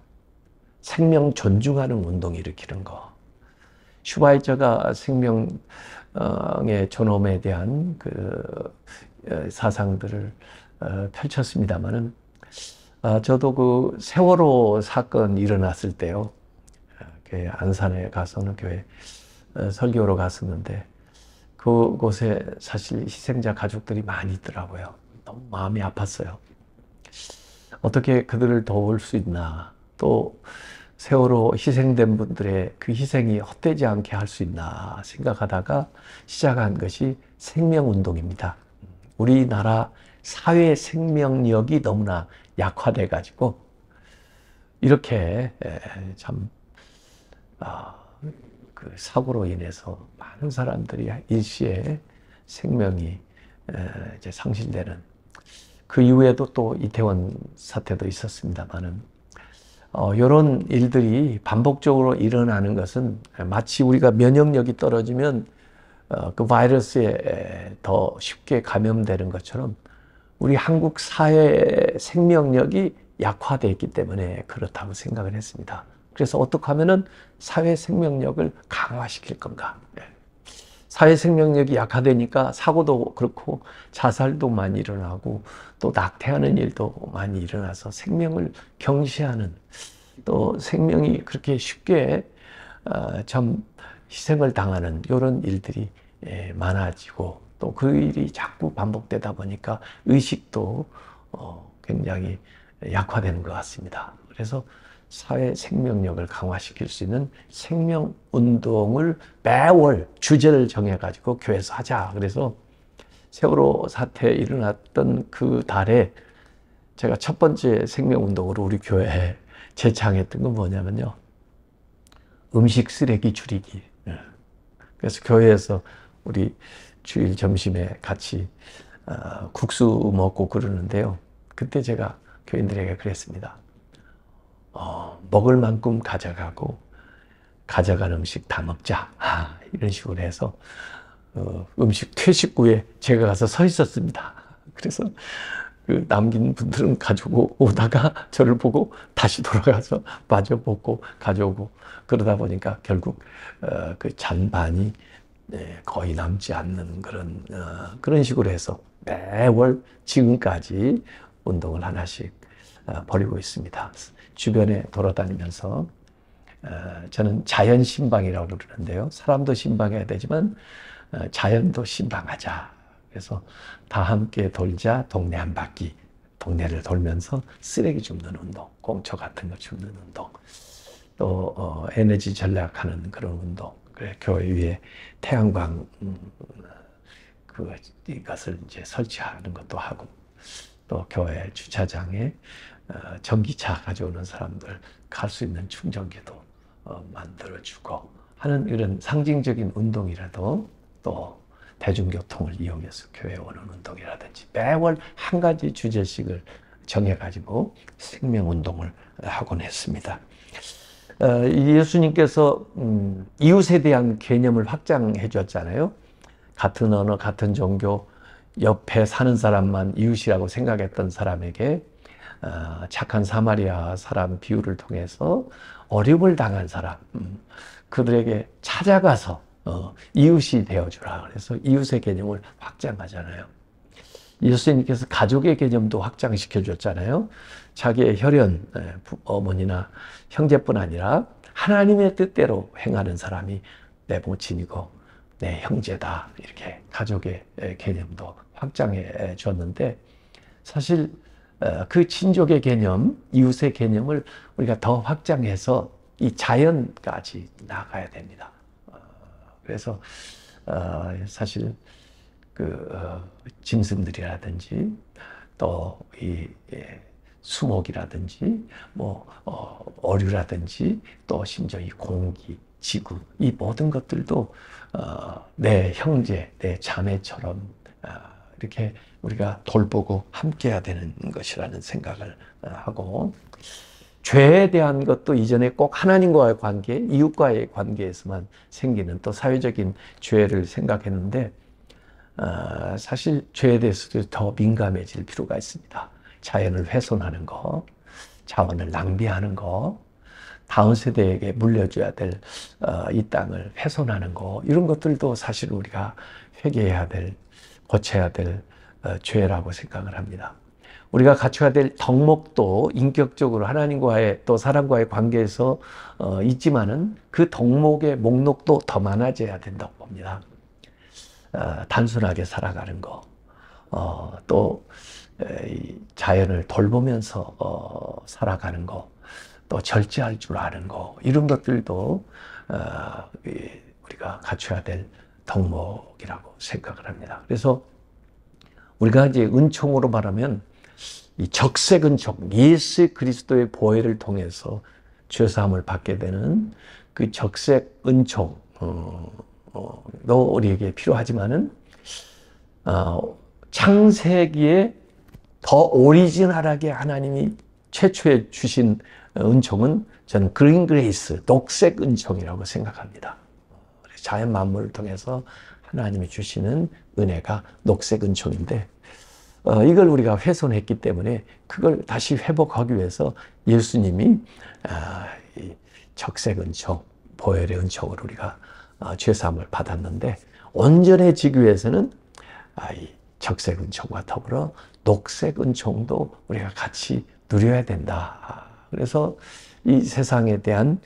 생명 존중하는 운동 일으키는 거, 슈바이처가 생명의 존엄에 대한 그 어, 사상들을 어, 펼쳤습니다마는 아, 저도 그 세월호 사건 일어났을 때요, 어, 그 안산에 가서 는 교회 어, 설교로 갔었는데 그곳에 사실 희생자 가족들이 많이 있더라고요. 너무 마음이 아팠어요. 어떻게 그들을 도울 수 있나, 또 세월호 희생된 분들의 그 희생이 헛되지 않게 할 수 있나 생각하다가 시작한 것이 생명운동입니다. 우리나라 사회 생명력이 너무나 약화돼 가지고 이렇게 에, 참 아, 그 사고로 인해서 많은 사람들이 일시에 생명이 에, 이제 상실되는 그 이후에도 또 이태원 사태도 있었습니다만은 어, 이런 일들이 반복적으로 일어나는 것은 마치 우리가 면역력이 떨어지면 어, 그 바이러스에 더 쉽게 감염되는 것처럼 우리 한국 사회의 생명력이 약화되어 있기 때문에 그렇다고 생각을 했습니다. 그래서 어떻게 하면은 사회 생명력을 강화시킬 건가? 예. 사회 생명력이 약화되니까 사고도 그렇고 자살도 많이 일어나고 또 낙태하는 일도 많이 일어나서 생명을 경시하는 또 생명이 그렇게 쉽게 어, 참 희생을 당하는 이런 일들이 예, 많아지고 또 그 일이 자꾸 반복되다 보니까 의식도 어, 굉장히 약화되는 것 같습니다. 그래서 사회 생명력을 강화시킬 수 있는 생명 운동을 매월 주제를 정해가지고 교회에서 하자. 그래서 세월호 사태 일어났던 그 달에 제가 첫 번째 생명 운동으로 우리 교회에 제창했던 건 뭐냐면요. 음식 쓰레기 줄이기. 예. 그래서 교회에서 우리 주일 점심에 같이 어, 국수 먹고 그러는데요. 그때 제가 교인들에게 그랬습니다. 어, 먹을 만큼 가져가고 가져간 음식 다 먹자. 아, 이런 식으로 해서 어, 음식 퇴식구에 제가 가서 서 있었습니다. 그래서 그 남긴 분들은 가지고 오다가 저를 보고 다시 돌아가서 마저 먹고 가져오고 그러다 보니까 결국 어, 그 잔반이 네, 거의 남지 않는 그런 어, 그런 식으로 해서 매월 지금까지 운동을 하나씩 어, 벌이고 있습니다. 주변에 돌아다니면서 어, 저는 자연 신방이라고 그러는데요. 사람도 신방해야 되지만 어, 자연도 신방하자. 그래서 다 함께 돌자 동네 한 바퀴. 동네를 돌면서 쓰레기 줍는 운동, 공초 같은 거 줍는 운동, 또 어, 에너지 전략하는 그런 운동. 그래 교회 위에 태양광 음, 그 이것을 이제 설치하는 것도 하고 또 교회 주차장에 어, 전기차 가져오는 사람들 갈 수 있는 충전기도 어, 만들어주고 하는 이런 상징적인 운동이라도 또 대중교통을 이용해서 교회 오는 운동이라든지 매월 한 가지 주제씩을 정해가지고 생명운동을 하곤 했습니다. 어, 예수님께서 음, 이웃에 대한 개념을 확장해 줬잖아요. 같은 언어, 같은 종교, 옆에 사는 사람만 이웃이라고 생각했던 사람에게 어, 착한 사마리아 사람 비유를 통해서 어려움을 당한 사람, 음, 그들에게 찾아가서 어, 이웃이 되어주라. 그래서 이웃의 개념을 확장하잖아요. 예수님께서 가족의 개념도 확장시켜 줬잖아요. 자기의 혈연, 예, 어머니나 형제뿐 아니라 하나님의 뜻대로 행하는 사람이 내 모친이고 내 형제다. 이렇게 가족의 개념도 확장해 줬는데 사실 어, 그 친족의 개념, 이웃의 개념을 우리가 더 확장해서 이 자연까지 나가야 됩니다. 어, 그래서 어, 사실 그 짐승들이라든지 또이 예, 수목이라든지 뭐 어 류라든지 또 심지어 이 공기, 지구 이 모든 것들도 내 형제, 내 자매처럼 이렇게 우리가 돌보고 함께해야 되는 것이라는 생각을 어, 하고 죄에 대한 것도 이전에 꼭 하나님과의 관계, 이웃과의 관계에서만 생기는 또 사회적인 죄를 생각했는데 어, 사실 죄에 대해서도 더 민감해질 필요가 있습니다. 자연을 훼손하는 거, 자원을 낭비하는 거, 다음 세대에게 물려줘야 될이 어, 땅을 훼손하는 거 이런 것들도 사실 우리가 회개해야 될 고쳐야 될 어, 죄라고 생각을 합니다. 우리가 갖춰야 될 덕목도 인격적으로 하나님과의 또 사람과의 관계에서 어, 있지만은 그 덕목의 목록도 더 많아져야 된다고 봅니다. 어, 단순하게 살아가는 거, 어, 또 에, 자연을 돌보면서 어, 살아가는 거, 또 절제할 줄 아는 거 이런 것들도 어, 우리가 갖춰야 될 덕목이라고 생각을 합니다. 그래서 우리가 이제 은총으로 말하면 이 적색 은총, 예수 그리스도의 보혈을 통해서 죄사함을 받게 되는 그 적색 은총, 어, 어, 도 우리에게 필요하지만은 어, 창세기에 더 오리지널하게 하나님이 최초에 주신 은총은 저는 green grace, 녹색 은총이라고 생각합니다. 자연 만물을 통해서 하나님이 주시는 은혜가 녹색 은총인데 어, 이걸 우리가 훼손했기 때문에 그걸 다시 회복하기 위해서 예수님이 아, 적색 은총, 보혈의 은총을 우리가 어, 죄사함을 받았는데 온전해지기 위해서는 아, 이 적색 은총과 더불어 녹색 은총도 우리가 같이 누려야 된다. 그래서 이 세상에 대한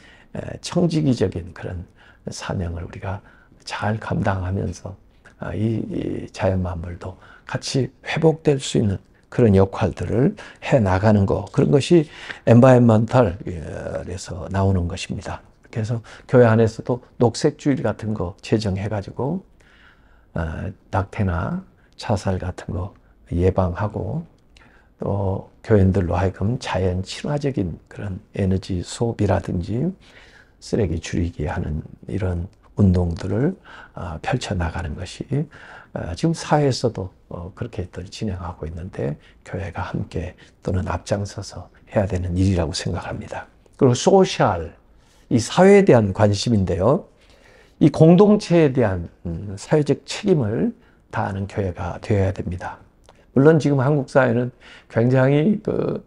청지기적인 그런 사명을 우리가 잘 감당하면서 아, 이 자연 만물도 같이 회복될 수 있는 그런 역할들을 해 나가는 거 그런 것이 엔바이먼탈에서 나오는 것입니다. 그래서 교회 안에서도 녹색 주일 같은 거 제정해 가지고 어, 낙태나 자살 같은 거 예방하고 또 교인들로 하여금 자연 친화적인 그런 에너지 소비라든지 쓰레기 줄이기 하는 이런 운동들을 어, 펼쳐 나가는 것이 어, 지금 사회에서도 어, 그렇게 진행하고 있는데 교회가 함께 또는 앞장서서 해야 되는 일이라고 생각합니다. 그리고 소셜 이 사회에 대한 관심인데요. 이 공동체에 대한 음, 사회적 책임을 다하는 교회가 되어야 됩니다. 물론 지금 한국 사회는 굉장히 그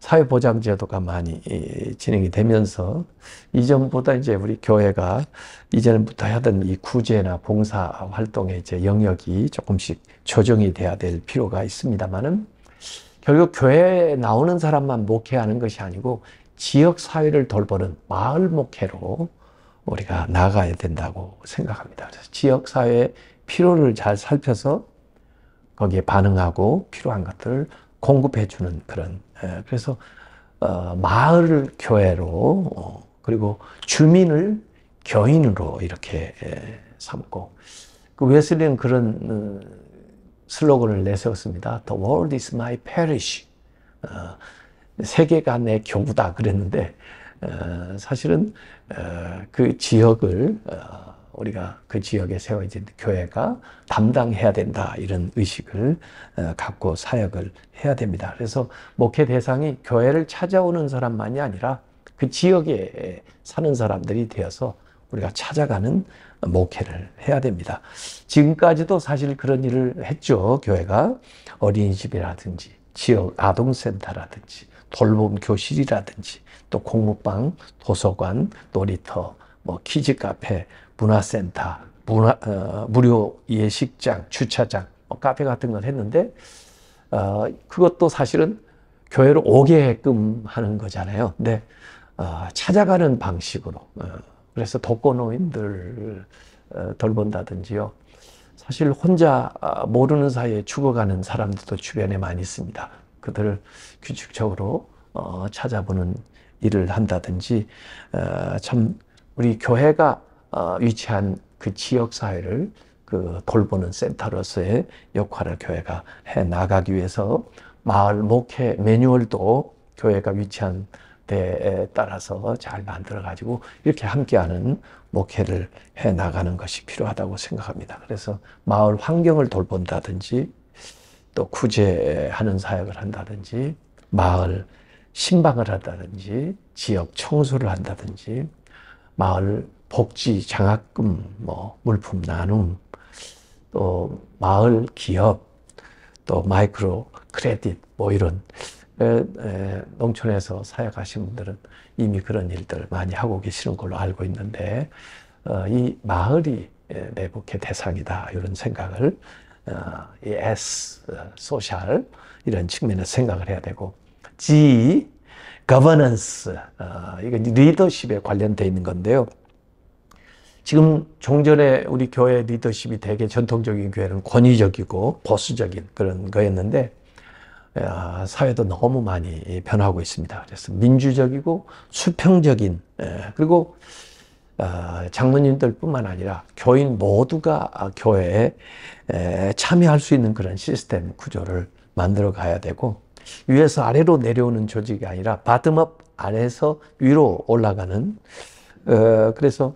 사회보장제도가 많이 진행이 되면서 이전보다 이제 우리 교회가 이전부터 하던 이 구제나 봉사 활동의 이제 영역이 조금씩 조정이 돼야 될 필요가 있습니다만은 결국 교회에 나오는 사람만 목회하는 것이 아니고 지역 사회를 돌보는 마을 목회로 우리가 나가야 된다고 생각합니다. 그래서 지역 사회의 필요를 잘 살펴서 거기에 반응하고 필요한 것들을 공급해 주는 그런 그래서 어, 마을 교회로 어, 그리고 주민을 교인으로 이렇게 삼고 그 웨슬리는 그런 어, 슬로건을 내세웠습니다. The world is my parish. 어, 세계가 내 교구다 그랬는데 어, 사실은 어, 그 지역을 어, 우리가 그 지역에 세워진 교회가 담당해야 된다 이런 의식을 어, 갖고 사역을 해야 됩니다. 그래서 목회 대상이 교회를 찾아오는 사람만이 아니라 그 지역에 사는 사람들이 되어서 우리가 찾아가는 목회를 해야 됩니다. 지금까지도 사실 그런 일을 했죠. 교회가 어린이집이라든지 지역 아동센터라든지 돌봄 교실이라든지 또 공부방, 도서관, 놀이터, 뭐 키즈 카페, 문화센터, 문화, 어, 무료 예식장, 주차장, 뭐 카페 같은 걸 했는데 어, 그것도 사실은 교회로 오게끔 하는 거잖아요. 근데 어, 찾아가는 방식으로 어, 그래서 독거노인들 어, 돌본다든지요. 사실 혼자 아, 모르는 사이에 죽어가는 사람들도 주변에 많이 있습니다. 그들을 규칙적으로 어, 찾아보는 일을 한다든지 어, 참 우리 교회가 어, 위치한 그 지역 사회를 그 돌보는 센터로서의 역할을 교회가 해 나가기 위해서 마을 목회 매뉴얼도 교회가 위치한 데에 따라서 잘 만들어 가지고 이렇게 함께하는 목회를 해 나가는 것이 필요하다고 생각합니다. 그래서 마을 환경을 돌본다든지 또 구제하는 사역을 한다든지 마을 신방을 한다든지 지역 청소를 한다든지 마을 복지 장학금 뭐 물품 나눔 또 마을 기업 또 마이크로 크레딧 뭐 이런 농촌에서 사역하신 분들은 이미 그런 일들을 많이 하고 계시는 걸로 알고 있는데 어, 이 마을이 내복의 대상이다 이런 생각을 어, 이 S 소셜 이런 측면에서 생각을 해야 되고 G 어, 이건 리더십에 관련되어 있는 건데요. 지금 종전에 우리 교회 리더십이 되게 전통적인 교회는 권위적이고 보수적인 그런 거였는데 아, 사회도 너무 많이 변하고 있습니다. 그래서 민주적이고 수평적인 예, 그리고 아, 장로님들뿐만 아니라 교인 모두가 교회에 참여할 수 있는 그런 시스템 구조를 만들어 가야 되고 위에서 아래로 내려오는 조직이 아니라 바텀업 아래에서 위로 올라가는 어, 그래서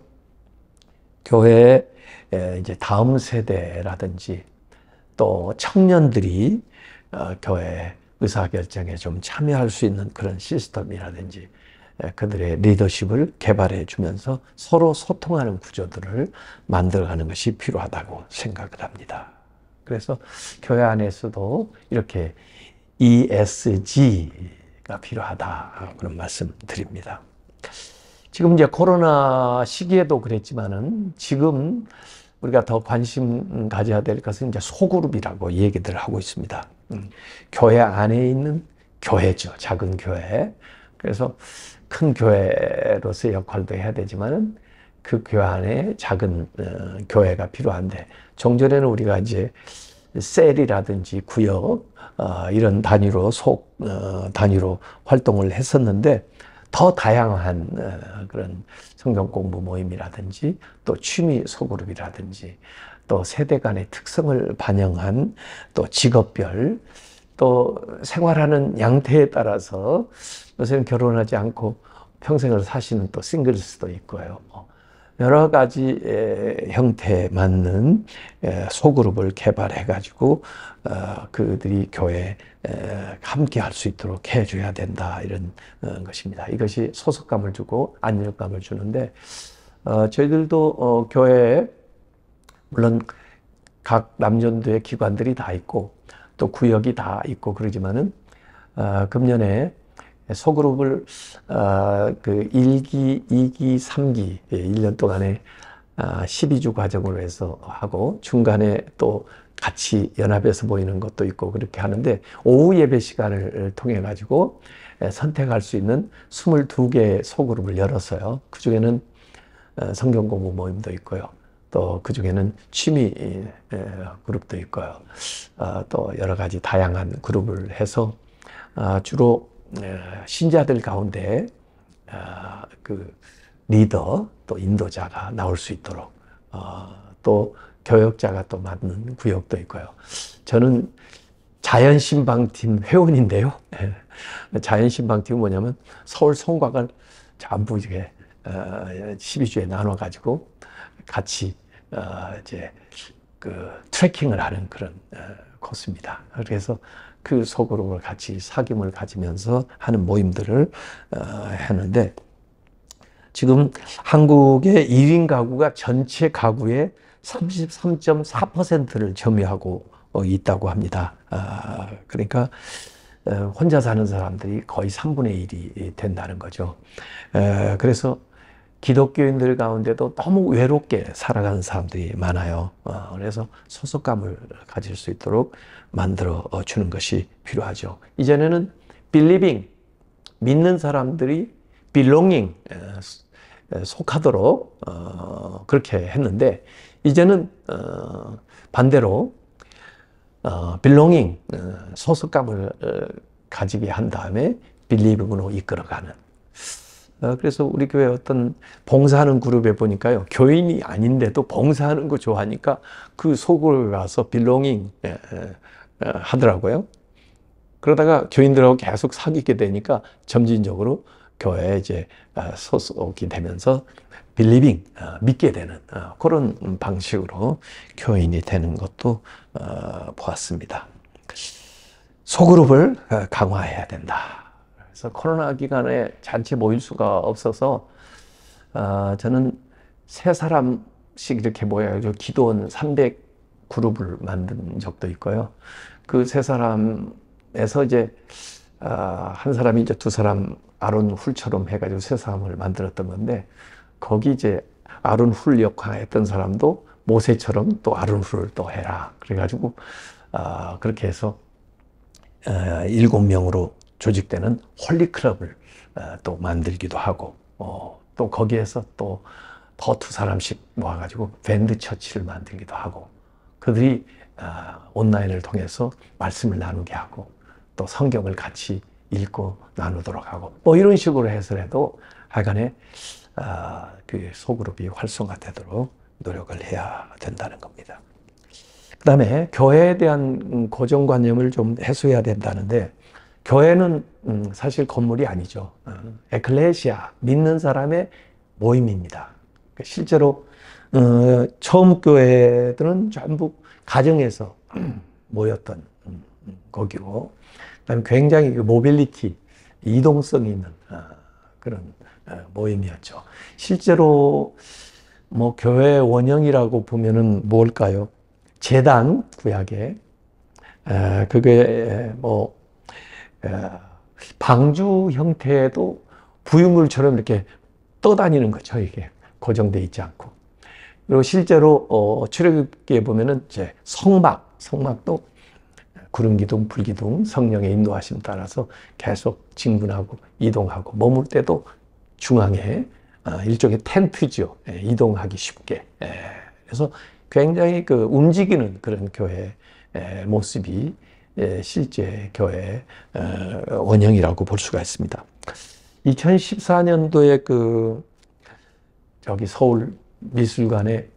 교회 이제 다음 세대라든지 또 청년들이 어, 교회 의사결정에 좀 참여할 수 있는 그런 시스템이라든지 그들의 리더십을 개발해 주면서 서로 소통하는 구조들을 만들어가는 것이 필요하다고 생각을 합니다. 그래서 교회 안에서도 이렇게 ESG가 필요하다 그런 말씀 드립니다. 지금 이제 코로나 시기에도 그랬지만은 지금 우리가 더 관심 가져야 될 것은 이제 소그룹이라고 얘기들 하고 있습니다. 음, 교회 안에 있는 교회죠. 작은 교회. 그래서 큰 교회로서의 역할도 해야 되지만은 그 교회 안에 작은 어, 교회가 필요한데 종전에는 우리가 이제 셀이라든지 구역 어, 이런 단위로 속 어, 단위로 활동을 했었는데 더 다양한 어, 그런 성경 공부 모임이라든지 또 취미 소그룹이라든지 또 세대 간의 특성을 반영한 또 직업별 또 생활하는 양태에 따라서 요새는 결혼하지 않고 평생을 사시는 또 싱글스도 있고요. 뭐 여러 가지 형태에 맞는 소그룹을 개발해 가지고 어, 그들이 교회에 함께 할 수 있도록 해줘야 된다 이런 어, 것입니다. 이것이 소속감을 주고 안정감을 주는데 어, 저희들도 교회에 물론 각 남전도의 기관들이 다 있고 또 구역이 다 있고 그러지만은 금년에 소그룹을 어, 그 1기, 2기, 3기 1년 동안에 아, 12주 과정으로 해서 하고 중간에 또 같이 연합해서 보이는 것도 있고 그렇게 하는데 오후 예배 시간을 통해 가지고 선택할 수 있는 22개의 소그룹을 열었어요. 그 중에는 어, 성경 공부 모임도 있고요. 또 그 중에는 취미 그룹도 있고요. 어, 또 여러 가지 다양한 그룹을 해서 아, 주로 신자들 가운데 아, 그 리더 또 인도자가 나올 수 있도록 어, 또 교역자가 또 맞는 구역도 있고요. 저는 자연신방팀 회원인데요. 예. 자연신방팀은 뭐냐면 서울 성곽을 전부 이게 12주에 어, 나눠 가지고 같이 어, 이제 그 트레킹을 하는 그런 코스입니다. 그래서 그 소그룹을 같이 사귐을 가지면서 하는 모임들을 어, 하는데 지금 한국의 1인 가구가 전체 가구의 33.4%를 점유하고 어, 있다고 합니다. 아, 그러니까 어, 혼자 사는 사람들이 거의 3분의 1이 된다는 거죠. 그래서 기독교인들 가운데도 너무 외롭게 살아가는 사람들이 많아요. 어, 그래서 소속감을 가질 수 있도록 만들어 주는 것이 필요하죠. 이전에는 believing, 믿는 사람들이 belonging, 속하도록 어, 그렇게 했는데 이제는 어, 반대로 belonging, 소속감을 가지게 한 다음에 believing으로 이끌어가는 어, 그래서 우리 교회 어떤 봉사하는 그룹에 보니까요. 교인이 아닌데도 봉사하는 거 좋아하니까 그 속을 가서 빌롱잉 어, 하더라고요. 그러다가 교인들하고 계속 사귀게 되니까 점진적으로 교회에 이제 어, 소속이 되면서 빌리빙 믿게 되는 그런 방식으로 교인이 되는 것도 보았습니다. 소그룹을 강화해야 된다. 그래서 코로나 기간에 잔치 모일 수가 없어서 어, 저는 세 사람씩 이렇게 모여가지고 기도원 300 그룹을 만든 적도 있고요. 그 세 사람에서 이제 어, 한 사람이 이제 두 사람 아론 훌처럼 해가지고 세 사람을 만들었던 건데 거기 이제 아론 훌 역할했던 사람도 모세처럼 또 아론 훌을 또 해라. 그래가지고 어, 그렇게 해서 어, 일곱 명으로 조직되는 홀리클럽을 어, 또 만들기도 하고 어, 또 거기에서 또 더 두 사람씩 모아가지고 밴드 처치를 만들기도 하고 그들이 어, 온라인을 통해서 말씀을 나누게 하고 또 성경을 같이 읽고 나누도록 하고 뭐 이런 식으로 해서라도 하여간에 그 소그룹이 활성화되도록 노력을 해야 된다는 겁니다. 그 다음에 교회에 대한 고정관념을 좀 해소해야 된다는데 교회는 음, 사실 건물이 아니죠. 어, 에클레시아 믿는 사람의 모임입니다. 그러니까 실제로 어, 처음 교회들은 전부 가정에서 모였던 음, 거기고, 그다음에 굉장히 그 모빌리티 이동성이 있는 어, 그런 모임이었죠. 실제로 뭐 교회 원형이라고 보면은 뭘까요? 재단 구약에 그게 뭐 방주 형태도 부유물처럼 이렇게 떠다니는 거죠. 이게 고정돼 있지 않고. 그리고 실제로 어, 출애굽기에 보면은 이제 성막, 성막도 구름 기둥, 불 기둥, 성령의 인도하심 따라서 계속 진군하고 이동하고 머물 때도 중앙에 아, 일종의 텐트죠. 예, 이동하기 쉽게. 예, 그래서 굉장히 그 움직이는 그런 교회 예, 모습이 예, 실제 교회 어, 원형이라고 볼 수가 있습니다. 2014년도에 그 저기 서울 미술관에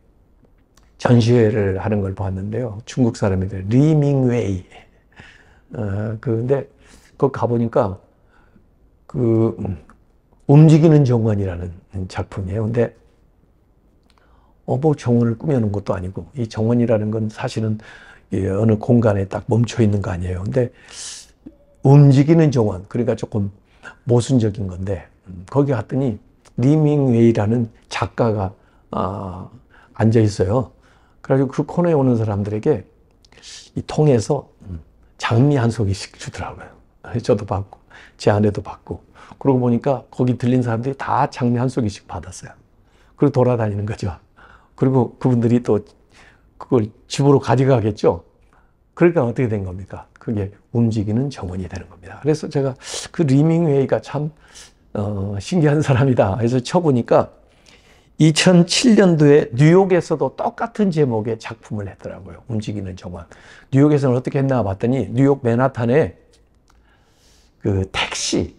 전시회를 하는 걸 보았는데요. 중국 사람인데 리밍웨이. 어, 근데 그 가보니까 그 음, 움직이는 정원이라는 작품이에요. 근데 어, 뭐 정원을 꾸며놓은 것도 아니고 이 정원이라는 건 사실은 이 어느 공간에 딱 멈춰 있는 거 아니에요. 근데 움직이는 정원, 그러니까 조금 모순적인 건데 음, 거기 갔더니 리밍웨이라는 작가가 아, 앉아 있어요. 그래가지고 그 코너에 오는 사람들에게 이 통에서 장미 한 송이씩 주더라고요. 저도 받고 제 아내도 받고 그러고 보니까 거기 들린 사람들이 다 장미 한 송이씩 받았어요. 그리고 돌아다니는 거죠. 그리고 그분들이 또 그걸 집으로 가져가겠죠. 그러니까 어떻게 된 겁니까? 그게 움직이는 정원이 되는 겁니다. 그래서 제가 그 리밍웨이가 참 어, 신기한 사람이다. 그래서 쳐보니까 2007년도에 뉴욕에서도 똑같은 제목의 작품을 했더라고요. 움직이는 정원. 뉴욕에서는 어떻게 했나 봤더니 뉴욕 맨하탄에 그 택시,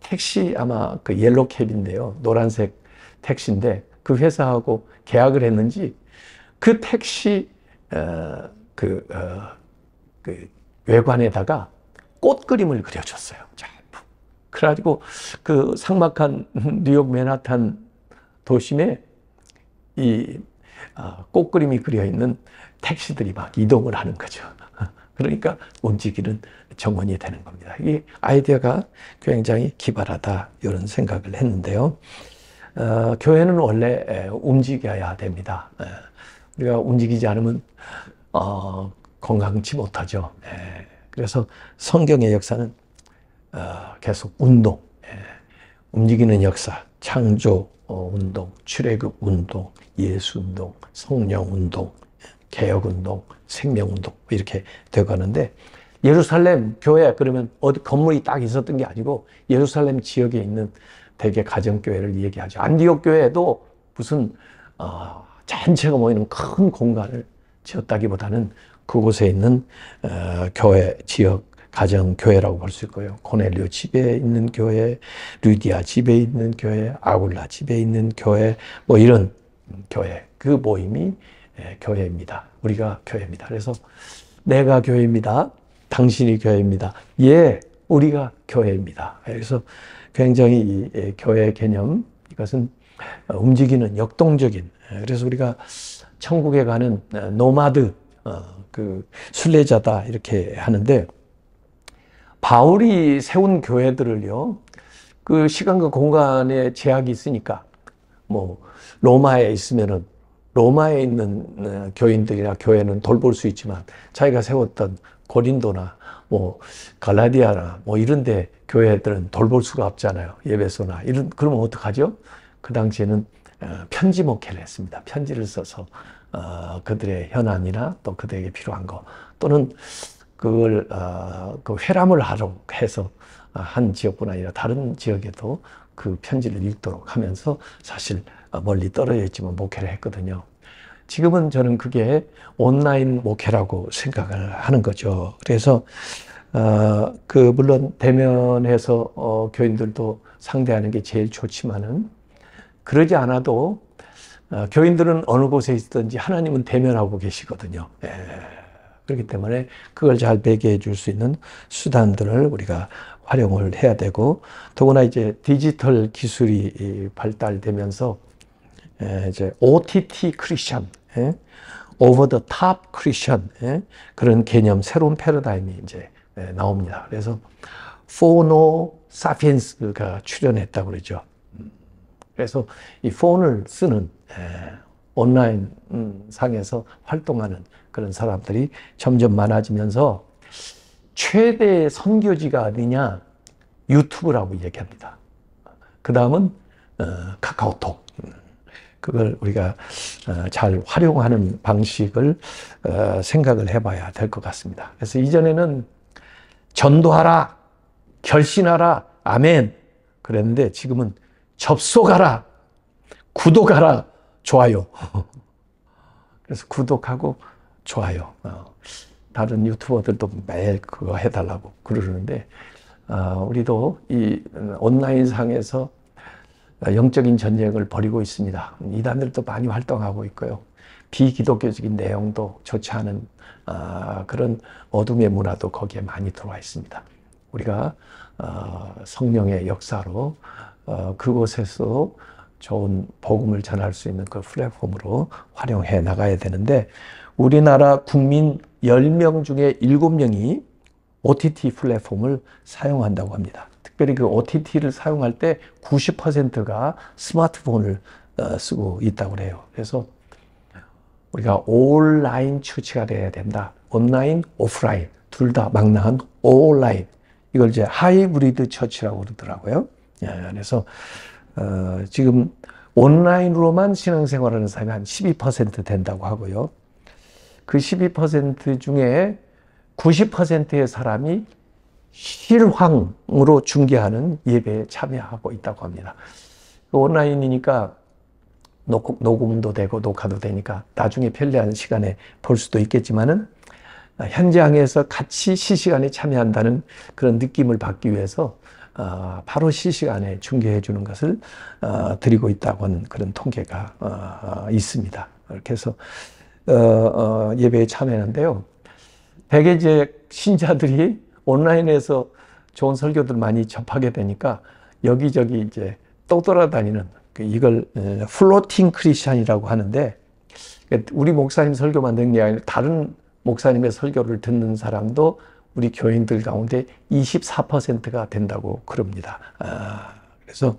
택시 아마 그 옐로 캡인데요. 노란색 택시인데 그 회사하고 계약을 했는지 그 택시 어, 그, 어, 그 외관에다가 꽃 그림을 그려줬어요. 잘. 그래가지고 그 상막한 뉴욕 맨하탄 도심에 이 아, 꽃그림이 그려 있는 택시들이 막 이동을 하는 거죠. 그러니까 움직이는 정원이 되는 겁니다. 이 아이디어가 굉장히 기발하다 이런 생각을 했는데요. 어, 교회는 원래 움직여야 됩니다. 우리가 움직이지 않으면 어, 건강치 못하죠. 그래서 성경의 역사는 어, 계속 운동, 움직이는 역사, 창조 운동, 출애굽 운동, 예수 운동, 성령 운동, 개혁 운동, 생명 운동 이렇게 되가는데 예루살렘 교회 그러면 어디 건물이 딱 있었던 게 아니고 예루살렘 지역에 있는 대개 가정교회를 얘기하죠. 안디옥 교회도 무슨 어, 전체가 모이는 큰 공간을 지었다기보다는 그곳에 있는 어, 교회 지역 가정 교회라고 볼 수 있고요. 코넬리오 집에 있는 교회, 루디아 집에 있는 교회, 아굴라 집에 있는 교회, 뭐 이런 교회 그 모임이 예, 교회입니다. 우리가 교회입니다. 그래서 내가 교회입니다. 당신이 교회입니다. 예, 우리가 교회입니다. 그래서 굉장히 이 예, 교회 개념 이것은 움직이는 역동적인 그래서 우리가 천국에 가는 노마드 어, 그 순례자다 이렇게 하는데 바울이 세운 교회들을요, 그 시간과 공간에 제약이 있으니까, 뭐, 로마에 있으면은, 로마에 있는 어, 교인들이나 교회는 돌볼 수 있지만, 자기가 세웠던 고린도나, 뭐, 갈라디아나, 뭐, 이런 데 교회들은 돌볼 수가 없잖아요. 예배소나. 이런, 그러면 어떡하죠? 그 당시에는 어, 편지 목회를 했습니다. 편지를 써서, 어, 그들의 현안이나 또 그들에게 필요한 거, 또는 그걸 어, 그 회람을 하러 해서 한 지역뿐 아니라 다른 지역에도 그 편지를 읽도록 하면서 사실 멀리 떨어져 있지만 목회를 했거든요. 지금은 저는 그게 온라인 목회라고 생각을 하는 거죠. 그래서 어, 그 물론 대면해서 어, 교인들도 상대하는 게 제일 좋지만은 그러지 않아도 어, 교인들은 어느 곳에 있든지 하나님은 대면하고 계시거든요. 예. 그렇기 때문에 그걸 잘 배게해 줄 수 있는 수단들을 우리가 활용을 해야 되고 더구나 이제 디지털 기술이 발달되면서 이제 OTT 크리스천, 오버 더탑 크리스천 그런 개념 새로운 패러다임이 이제 나옵니다. 그래서 포노 사피엔스가 출연했다고 그러죠. 그래서 이 폰을 쓰는 온라인 음, 상에서 활동하는 그런 사람들이 점점 많아지면서 최대 선교지가 어디냐? 유튜브라고 얘기합니다. 그 다음은 어, 카카오톡. 그걸 우리가 어, 잘 활용하는 방식을 어, 생각을 해봐야 될 것 같습니다. 그래서 이전에는 전도하라, 결신하라, 아멘. 그랬는데 지금은 접속하라, 구독하라, 좋아요. 그래서 구독하고 좋아요. 어, 다른 유튜버들도 매일 그거 해달라고 그러는데 어, 우리도 이 온라인 상에서 영적인 전쟁을 벌이고 있습니다. 이단들도 많이 활동하고 있고요. 비기독교적인 내용도 좋지 않은 어, 그런 어둠의 문화도 거기에 많이 들어와 있습니다. 우리가 어, 성령의 역사로 어, 그곳에서 좋은 복음을 전할 수 있는 그 플랫폼으로 활용해 나가야 되는데 우리나라 국민 10명 중에 7명이 OTT 플랫폼을 사용한다고 합니다. 특별히 그 OTT를 사용할 때 90%가 스마트폰을 어, 쓰고 있다고 그래요. 그래서 우리가 온라인 추치가 돼야 된다. 온라인, 오프라인 둘다 망라한 온라인. 이걸 이제 하이브리드 처치라고 그러더라고요. 예, 그래서 어, 지금 온라인으로만 신앙생활하는 사람이 한 12% 된다고 하고요. 그 12% 중에 90%의 사람이 실황으로 중계하는 예배에 참여하고 있다고 합니다. 그 온라인이니까 녹음도 되고 녹화도 되니까 나중에 편리한 시간에 볼 수도 있겠지만은 현장에서 같이 실시간에 참여한다는 그런 느낌을 받기 위해서 어, 바로 실시간에 중계해 주는 것을 어, 드리고 있다고 하는 그런 통계가 어, 있습니다. 그래서 예배에 참여하는데요. 대개 이제 신자들이 온라인에서 좋은 설교들 많이 접하게 되니까 여기저기 이제 또 돌아다니는 그 이걸 플로팅 크리스천이라고 하는데 우리 목사님 설교만 듣는 게 아니라 다른 목사님의 설교를 듣는 사람도 우리 교인들 가운데 24%가 된다고 그럽니다. 아, 그래서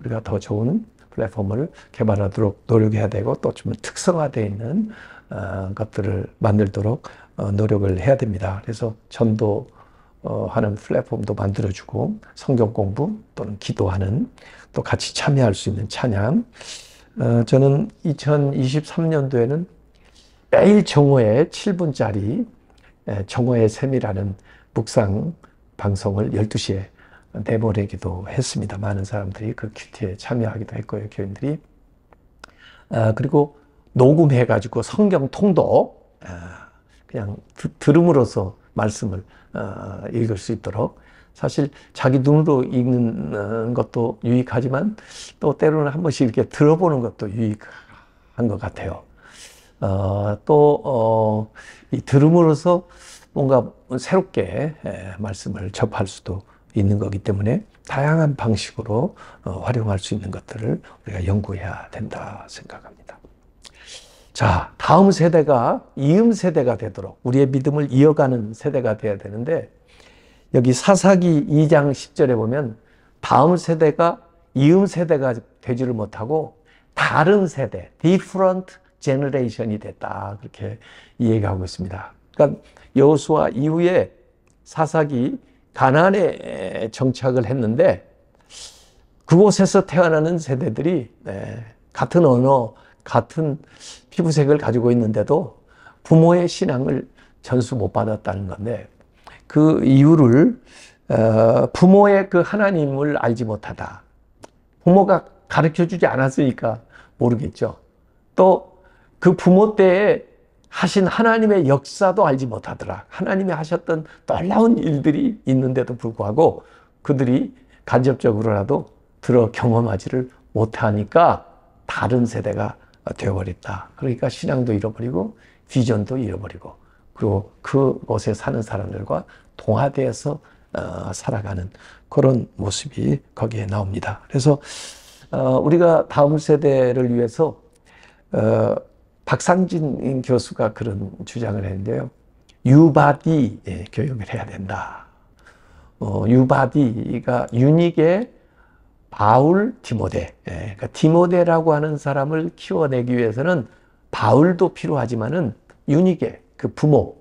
우리가 더 좋은 플랫폼을 개발하도록 노력해야 되고 또 좀 특성화되어 있는 어, 것들을 만들도록 어, 노력을 해야 됩니다. 그래서 전도 어, 하는 플랫폼도 만들어주고 성경 공부 또는 기도하는 또 같이 참여할 수 있는 찬양. 저는 2023년도에는 매일 정오에 7분짜리 정오의 셈이라는 묵상 방송을 12시에 내보내기도 했습니다. 많은 사람들이 그 큐티에 참여하기도 했고요, 교인들이. 아, 그리고 녹음해가지고 성경 통도 아, 그냥 들음으로써 말씀을 어, 읽을 수 있도록 사실 자기 눈으로 읽는 것도 유익하지만 또 때로는 한 번씩 이렇게 들어보는 것도 유익한 것 같아요. 어, 또, 어, 이 들음으로써 뭔가 새롭게 예, 말씀을 접할 수도 있는 거기 때문에 다양한 방식으로 어, 활용할 수 있는 것들을 우리가 연구해야 된다 생각합니다. 자, 다음 세대가 이음 세대가 되도록 우리의 믿음을 이어가는 세대가 되어야 되는데 여기 사사기 2장 10절에 보면 다음 세대가 이음 세대가 되지를 못하고 다른 세대, different generation이 됐다. 그렇게 이야기하고 있습니다. 그러니까 여호수아 이후에 사사기 가나안에 정착을 했는데 그곳에서 태어나는 세대들이 네, 같은 언어, 같은 피부색을 가지고 있는데도 부모의 신앙을 전수 못 받았다는 건데 그 이유를 어, 부모의 그 하나님을 알지 못하다. 부모가 가르쳐 주지 않았으니까 모르겠죠. 또 그 부모 때에 하신 하나님의 역사도 알지 못하더라. 하나님이 하셨던 놀라운 일들이 있는데도 불구하고 그들이 간접적으로라도 들어 경험하지를 못하니까 다른 세대가 되어버렸다. 그러니까 신앙도 잃어버리고 비전도 잃어버리고 그리고 그곳에 사는 사람들과 동화되어서 어, 살아가는 그런 모습이 거기에 나옵니다. 그래서 어, 우리가 다음 세대를 위해서 어, 박상진 교수가 그런 주장을 했는데요. 유바디 예, 교육을 해야 된다. 어, 유바디가 유닉의 바울 디모데. 예, 그러니까 디모데라고 하는 사람을 키워내기 위해서는 바울도 필요하지만은 유닉의 그 부모,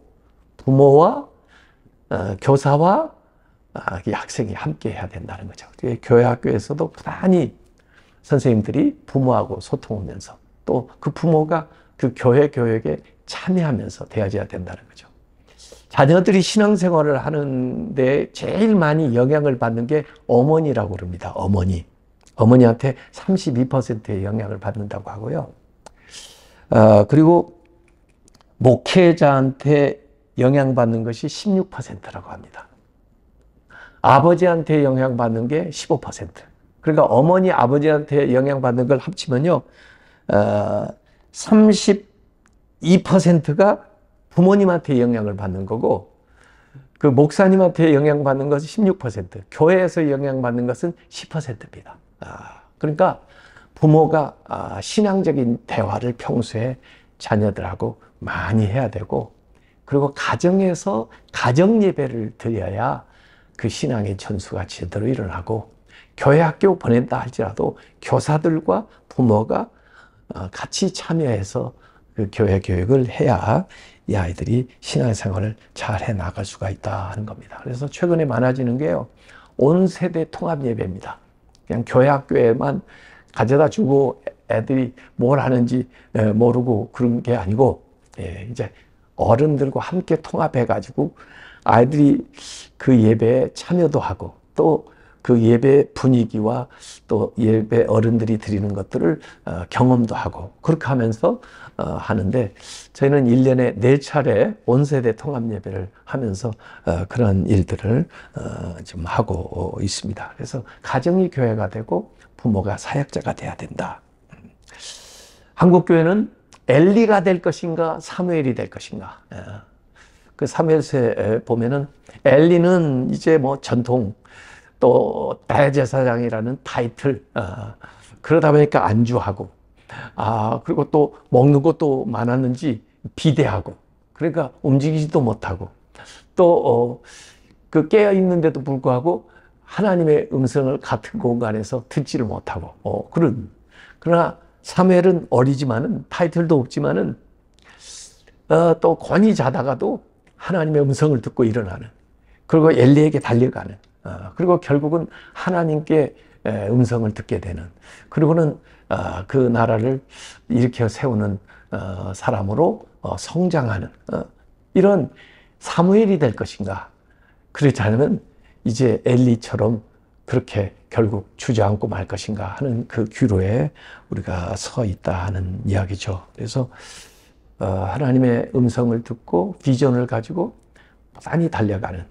부모와 어, 교사와 아, 학생이 함께 해야 된다는 거죠. 교회 학교에서도 부단히 선생님들이 부모하고 소통하면서 또 그 부모가 그 교회 교육에 참여하면서 되어져야 된다는 거죠. 자녀들이 신앙생활을 하는데 제일 많이 영향을 받는 게 어머니라고 그럽니다. 어머니. 어머니한테 32%의 영향을 받는다고 하고요. 어, 그리고 목회자한테 영향받는 것이 16%라고 합니다. 아버지한테 영향받는 게 15%. 그러니까 어머니, 아버지한테 영향받는 걸 합치면요, 어, 32%가 부모님한테 영향을 받는 거고, 그 목사님한테 영향받는 것은 16%, 교회에서 영향받는 것은 10%입니다. 아, 그러니까 부모가 아, 신앙적인 대화를 평소에 자녀들하고 많이 해야 되고, 그리고 가정에서 가정 예배를 드려야 그 신앙의 전수가 제대로 일어나고, 교회 학교 보낸다 할지라도 교사들과 부모가 어, 같이 참여해서 그 교회 교육을 해야 이 아이들이 신앙생활을 잘 해 나갈 수가 있다 하는 겁니다. 그래서 최근에 많아지는 게요. 온 세대 통합 예배입니다. 그냥 교회 학교에만 가져다 주고 애들이 뭘 하는지 모르고 그런 게 아니고 예, 이제 어른들과 함께 통합해 가지고 아이들이 그 예배에 참여도 하고 또 그 예배 분위기와 또 예배 어른들이 드리는 것들을 어, 경험도 하고 그렇게 하면서 어, 하는데 저희는 1년에 4차례 온세대 통합 예배를 하면서 어, 그런 일들을 좀 하고 있습니다. 그래서 가정이 교회가 되고 부모가 사역자가 돼야 된다. 한국 교회는 엘리가 될 것인가 사무엘이 될 것인가. 그 사무엘서에 보면은 엘리는 이제 뭐 전통 또 대제사장이라는 타이틀 어, 그러다 보니까 안주하고 아 그리고 또 먹는 것도 많았는지 비대하고 그러니까 움직이지도 못하고 또그 어, 깨어 있는데도 불구하고 하나님의 음성을 같은 공간에서 듣지를 못하고 어, 그런 그러나 사무엘은 어리지만은 타이틀도 없지만은 어, 또 권위 자다가도 하나님의 음성을 듣고 일어나는 그리고 엘리에게 달려가는 어, 그리고 결국은 하나님께 음성을 듣게 되는 그리고는 어, 그 나라를 일으켜 세우는 어, 사람으로 성장하는 이런 사무엘이 될 것인가 그렇지 않으면 이제 엘리처럼 그렇게 결국 주저앉고 말 것인가 하는 그 귀로에 우리가 서 있다 하는 이야기죠. 그래서 하나님의 음성을 듣고 비전을 가지고 많이 달려가는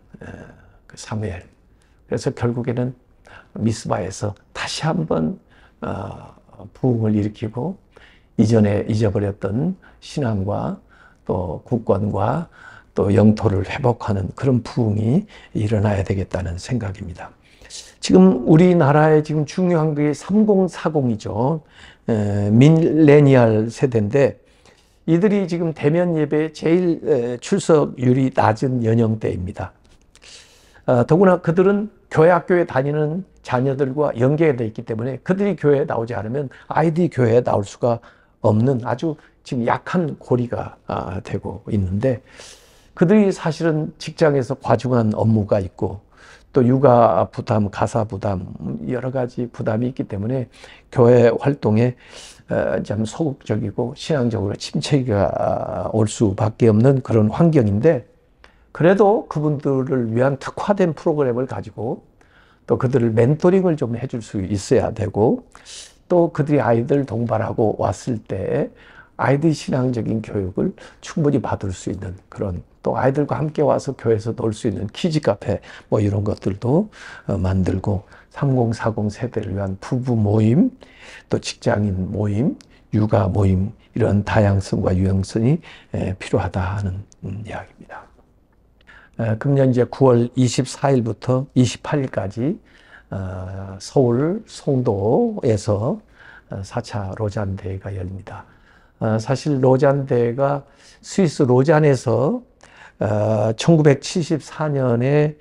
그 사무엘 그래서 결국에는 미스바에서 다시 한번 어, 부흥을 일으키고 이전에 잊어버렸던 신앙과 또 국권과 또 영토를 회복하는 그런 부흥이 일어나야 되겠다는 생각입니다. 지금 우리나라의 지금 중요한 게 3040이죠. 밀레니얼 세대인데 이들이 지금 대면 예배에 제일 출석률이 낮은 연령대입니다. 어, 더구나 그들은 교회 학교에 다니는 자녀들과 연계되어 있기 때문에 그들이 교회에 나오지 않으면 아이들이 교회에 나올 수가 없는 아주 지금 약한 고리가 아, 되고 있는데 그들이 사실은 직장에서 과중한 업무가 있고 또 육아 부담, 가사 부담 여러 가지 부담이 있기 때문에 교회 활동에 어, 좀 소극적이고 신앙적으로 침체가 올 수밖에 없는 그런 환경인데 그래도 그분들을 위한 특화된 프로그램을 가지고 또 그들을 멘토링을 좀 해줄 수 있어야 되고 또 그들이 아이들 동반하고 왔을 때 아이들 신앙적인 교육을 충분히 받을 수 있는 그런 또 아이들과 함께 와서 교회에서 놀 수 있는 키즈 카페 뭐 이런 것들도 어, 만들고 3040 세대를 위한 부부 모임 또 직장인 모임 육아 모임 이런 다양성과 유형성이 필요하다 하는 음, 이야기입니다. 금년 이제 9월 24일부터 28일까지 어, 서울 송도에서 4차 어, 로잔 대회가 열립니다. 어, 사실 로잔 대회가 스위스 로잔에서 1974년에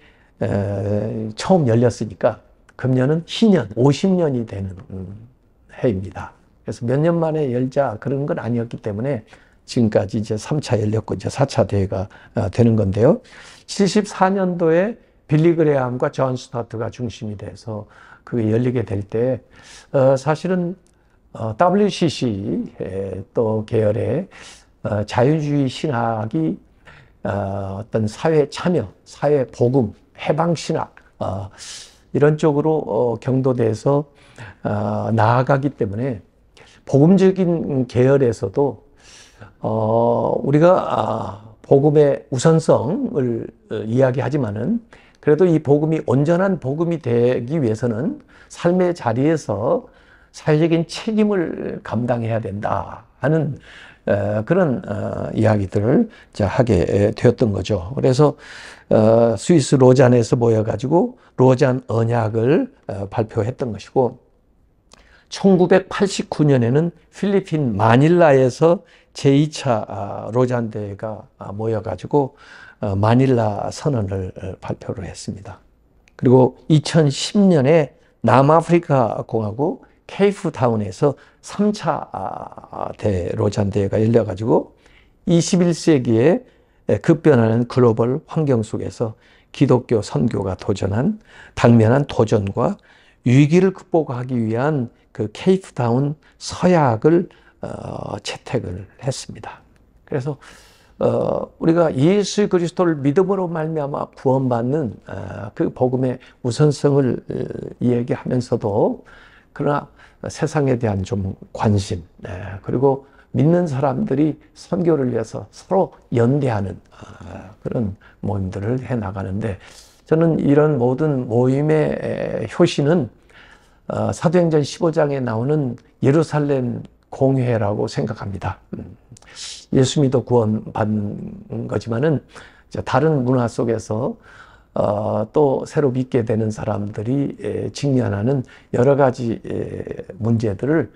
처음 열렸으니까 금년은 희년 50년이 되는 해입니다. 그래서 몇 년 만에 열자 그런 건 아니었기 때문에 지금까지 이제 3차 열렸고 이제 4차 대회가 되는 건데요. 74년도에 빌리 그레함과 존 스토트가 중심이 돼서 그게 열리게 될 때, 어, 사실은 어, WCC 에, 또 계열의 어, 자유주의 신학이 어, 어떤 사회 참여, 사회 복음, 해방 신학 어, 이런 쪽으로 어, 경도돼서 어, 나아가기 때문에 복음적인 계열에서도 어, 우리가 아, 복음의 우선성을 어, 이야기하지만은 그래도 이 복음이 온전한 복음이 되기 위해서는 삶의 자리에서 사회적인 책임을 감당해야 된다 하는 어, 그런 어, 이야기들을 자, 하게 되었던 거죠. 그래서 어, 스위스 로잔에서 모여가지고 로잔 언약을 어, 발표했던 것이고 1989년에는 필리핀 마닐라에서 제2차 아, 로잔 대회가 아, 모여가지고 어, 마닐라 선언을 어, 발표를 했습니다. 그리고 2010년에 남아프리카 공화국 케이프타운에서 3차 아, 대 로잔 대회가 열려가지고 21세기에 급변하는 글로벌 환경 속에서 기독교 선교가 도전한 당면한 도전과 위기를 극복하기 위한 그 케이프타운 서약을 어, 채택을 했습니다. 그래서 어, 우리가 예수 그리스도를 믿음으로 말미암아 구원받는 어, 그 복음의 우선성을 어, 이야기하면서도 그러나 세상에 대한 좀 관심 예, 그리고 믿는 사람들이 선교를 위해서 서로 연대하는 어, 그런 모임들을 해 나가는데 저는 이런 모든 모임의 에, 효시는 어, 사도행전 15장에 나오는 예루살렘 공회라고 생각합니다. 음, 예수 믿어 구원 받는 거지만은 이제 다른 문화 속에서 어, 또 새로 믿게 되는 사람들이 에, 직면하는 여러 가지 에, 문제들을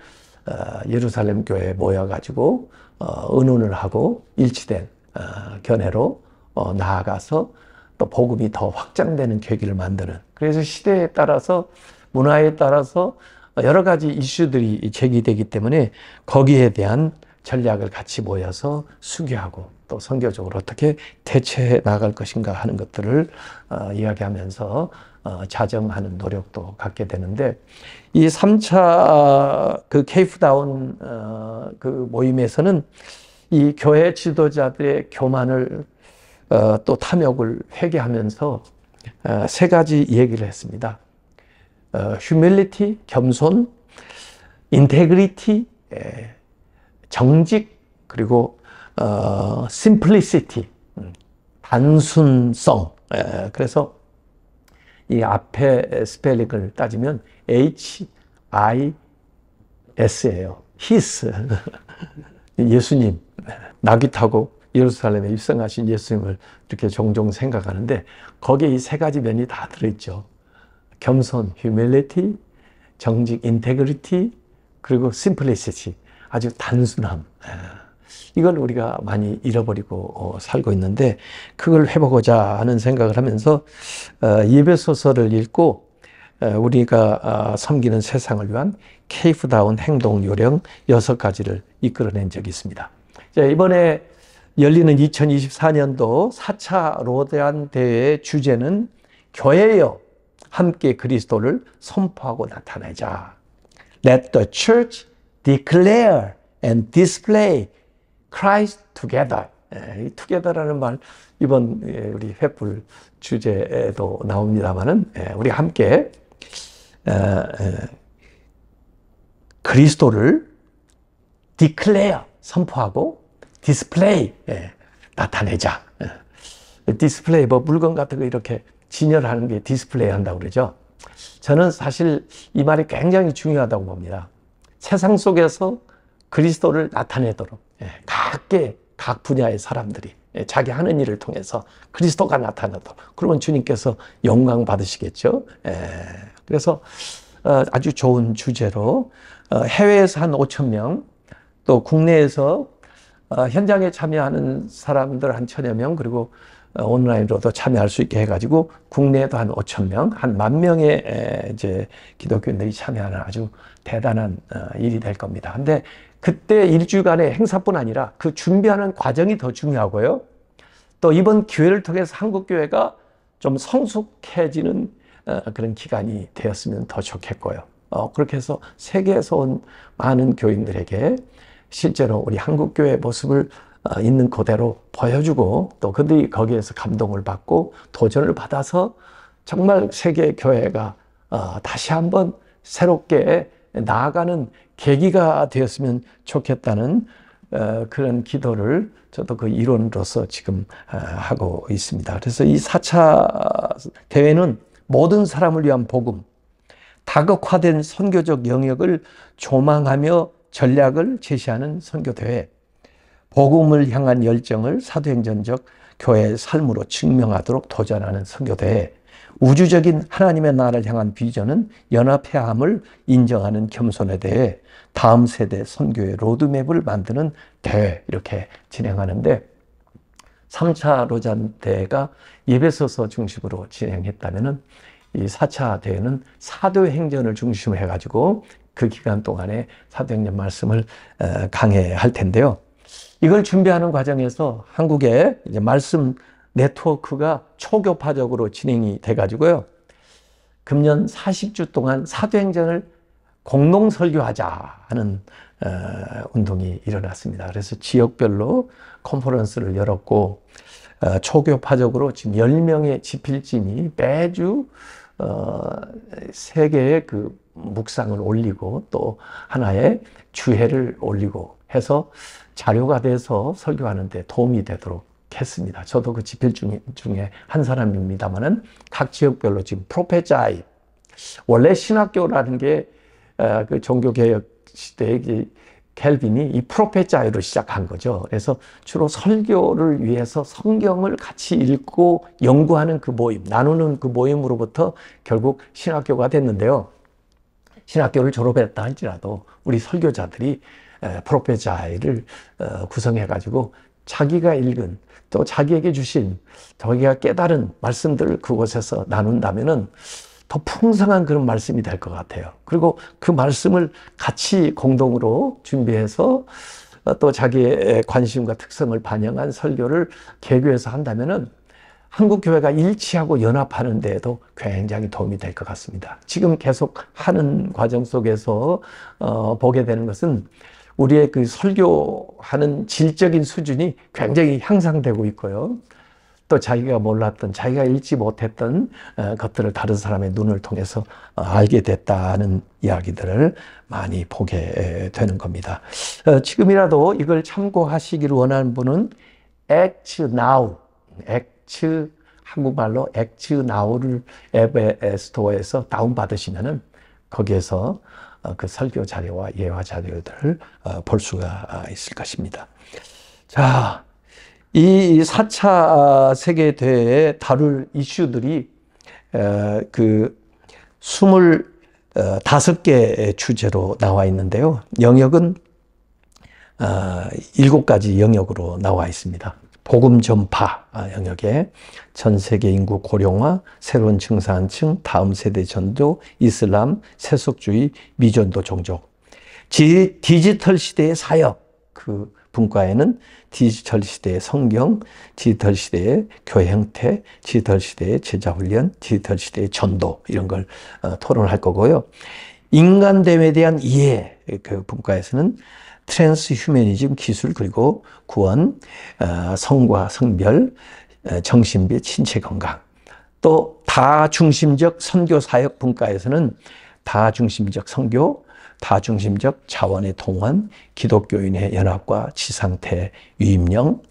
어, 예루살렘 교회에 모여가지고 어, 의논을 하고 일치된 어, 견해로 어, 나아가서 또 복음이 더 확장되는 계기를 만드는 그래서 시대에 따라서 문화에 따라서 여러 가지 이슈들이 제기되기 때문에 거기에 대한 전략을 같이 모여서 수교하고 또 선교적으로 어떻게 대처해 나갈 것인가 하는 것들을 어, 이야기하면서 어, 자정하는 노력도 갖게 되는데 이 3차 그 케이프다운 어, 그 모임에서는 이 교회 지도자들의 교만을 어, 또 탐욕을 회개하면서 어, 세 가지 얘기를 했습니다. 어, humility, 겸손, integrity, 에, 정직, 그리고 어, simplicity, 음, 단순성. 에, 그래서 이 앞에 스펠링을 따지면 H, I, S예요. His. 예수님. 나귀 타고 예루살렘에 입성하신 예수님을 이렇게 종종 생각하는데 거기에 이 세 가지 면이 다 들어있죠. 겸손, humility, 정직, integrity, 그리고 simplicity. 아주 단순함. 이걸 우리가 많이 잃어버리고 어, 살고 있는데 그걸 해보고자 하는 생각을 하면서 어, 예배소설을 읽고 어, 우리가 아, 섬기는 세상을 위한 케이프다운 행동 요령 여섯 가지를 이끌어낸 적이 있습니다. 자, 이번에 열리는 2024년도 4차 로데안 대회의 주제는 교회여 함께 그리스도를 선포하고 나타내자. Let the church declare and display Christ together. 이 together라는 말 이번 우리 횃불 주제에도 나옵니다만은 우리 함께 그리스도를 declare 선포하고 display 나타내자. 디스플레이 뭐 물건 같은 거 이렇게 진열하는 게 디스플레이 한다고 그러죠. 저는 사실 이 말이 굉장히 중요하다고 봅니다. 세상 속에서 그리스도를 나타내도록 각계 각 분야의 사람들이 자기 하는 일을 통해서 그리스도가 나타나도록 그러면 주님께서 영광 받으시겠죠. 그래서 아주 좋은 주제로 해외에서 한 5천 명, 또 국내에서 현장에 참여하는 사람들 한 천여 명, 그리고 온라인으로도 참여할 수 있게 해가지고 국내에도 한 5천 명, 한 만 명의 이제 기독교인들이 참여하는 아주 대단한 일이 될 겁니다. 근데 그때 일주일간의 행사뿐 아니라 그 준비하는 과정이 더 중요하고요. 또 이번 기회를 통해서 한국 교회가 좀 성숙해지는 어, 그런 기간이 되었으면 더 좋겠고요. 어, 그렇게 해서 세계에서 온 많은 교인들에게 실제로 우리 한국 교회 모습을 어, 있는 그대로 보여주고 또 그들이 거기에서 감동을 받고 도전을 받아서 정말 세계 교회가 어, 다시 한번 새롭게 나아가는 계기가 되었으면 좋겠다는 어, 그런 기도를 저도 그 일원으로서 지금 어, 하고 있습니다. 그래서 이 4차 대회는 모든 사람을 위한 복음, 다극화된 선교적 영역을 조망하며 전략을 제시하는 선교대회, 복음을 향한 열정을 사도행전적 교회의 삶으로 증명하도록 도전하는 선교대회, 우주적인 하나님의 나라를 향한 비전은 연합해야 함을 인정하는 겸손에 대해 다음 세대 선교의 로드맵을 만드는 대회 이렇게 진행하는데 3차 로잔 대회가 예배소서 중심으로 진행했다면은 이 4차 대회는 사도행전을 중심으로 해가지고 그 기간 동안에 사도행전 말씀을 어, 강해할 텐데요. 이걸 준비하는 과정에서 한국의 이제 말씀 네트워크가 초교파적으로 진행이 돼가지고요. 금년 40주 동안 사도행전을 공동 설교하자 하는 어, 운동이 일어났습니다. 그래서 지역별로 컨퍼런스를 열었고 어, 초교파적으로 지금 10명의 지필진이 매주 어, 세 개의 그 묵상을 올리고 또 하나의 주회를 올리고 해서 자료가 돼서 설교하는데 도움이 되도록 했습니다. 저도 그 집필 중에, 한 사람입니다만은 각 지역별로 지금 프로페자이 원래 신학교라는 게 그 종교개혁 시대에 켈빈이 이 프로페자이로 시작한 거죠. 그래서 주로 설교를 위해서 성경을 같이 읽고 연구하는 그 모임, 나누는 그 모임으로부터 결국 신학교가 됐는데요. 신학교를 졸업했다 할지라도 우리 설교자들이 프로페자이를 어, 구성해가지고 자기가 읽은 또 자기에게 주신 자기가 깨달은 말씀들을 그곳에서 나눈다면은 더 풍성한 그런 말씀이 될 것 같아요. 그리고 그 말씀을 같이 공동으로 준비해서 또 자기의 관심과 특성을 반영한 설교를 개교해서 한다면은 한국 교회가 일치하고 연합하는 데에도 굉장히 도움이 될 것 같습니다. 지금 계속 하는 과정 속에서 어, 보게 되는 것은 우리의 그 설교하는 질적인 수준이 굉장히 향상되고 있고요. 또 자기가 몰랐던, 자기가 읽지 못했던 어, 것들을 다른 사람의 눈을 통해서 어, 알게 됐다는 이야기들을 많이 보게 되는 겁니다. 어, 지금이라도 이걸 참고하시기를 원하는 분은 Act Now, Act 한국말로 Act Now를 앱 스토어에서 다운 받으시면은 거기에서 그 설교 자료와 예화 자료들을 볼 수가 있을 것입니다. 자, 이 4차 세계대회에 다룰 이슈들이 그 25개 주제로 나와 있는데요. 영역은 7가지 영역으로 나와 있습니다. 복음 전파 영역에 전 세계 인구 고령화, 새로운 증산층, 다음 세대 전도, 이슬람, 세속주의, 미전도 종족. 디지털 시대의 사역 그 분과에는 디지털 시대의 성경, 디지털 시대의 교회 형태, 디지털 시대의 제자 훈련, 디지털 시대의 전도 이런 걸 어, 토론할 거고요. 인간됨에 대한 이해 그 분과에서는 트랜스 휴머니즘 기술 그리고 구원, 어, 성과 성별, 어, 정신 및 신체 건강. 또 다중심적 선교 사역 분과에서는 다중심적 선교, 다중심적 자원의 동원, 기독교인의 연합과 지상태 유임령,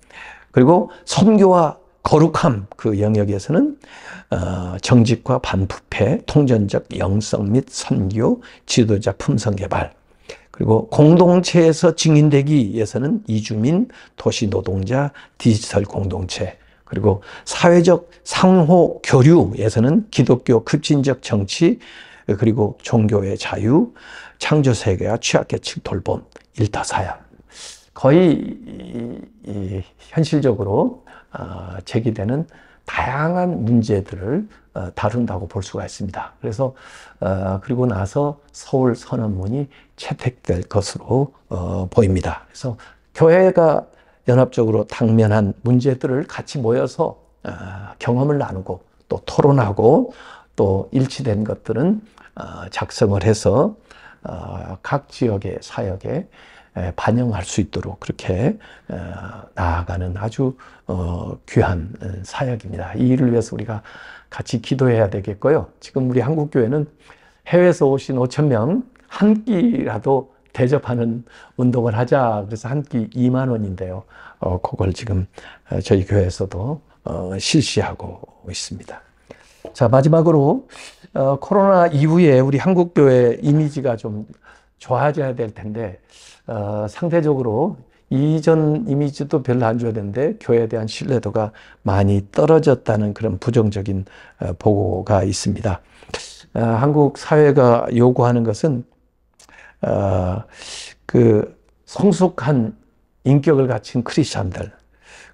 그리고 선교와 거룩함 그 영역에서는 어, 정직과 반부패, 통전적 영성 및 선교, 지도자 품성 개발, 그리고 공동체에서 증인되기 위해서는 이주민, 도시 노동자, 디지털 공동체, 그리고 사회적 상호 교류에서는 기독교 급진적 정치, 그리고 종교의 자유, 창조 세계와 취약계층 돌봄, 일타사야. 거의 현실적으로 어, 제기되는 다양한 문제들을 어, 다룬다고 볼 수가 있습니다. 그래서 어, 그리고 나서 서울 선언문이 채택될 것으로 어, 보입니다. 그래서 교회가 연합적으로 당면한 문제들을 같이 모여서 어, 경험을 나누고 또 토론하고 또 일치된 것들은 어, 작성을 해서 어, 각 지역의 사역에 에, 반영할 수 있도록 그렇게 어, 나아가는 아주 어, 귀한 어, 사역입니다. 이 일을 위해서 우리가 같이 기도해야 되겠고요. 지금 우리 한국 교회는 해외에서 오신 5천 명 한 끼라도 대접하는 운동을 하자. 그래서 한 끼 2만 원인데요. 어, 그걸 지금 어, 저희 교회에서도 어, 실시하고 있습니다. 자, 마지막으로 어, 코로나 이후에 우리 한국 교회 이미지가 좀 좋아져야 될 텐데 어, 상대적으로 이전 이미지도 별로 안 좋아야 되는데 교회에 대한 신뢰도가 많이 떨어졌다는 그런 부정적인 어, 보고가 있습니다. 어, 한국 사회가 요구하는 것은 어, 그 성숙한 인격을 갖춘 크리스천들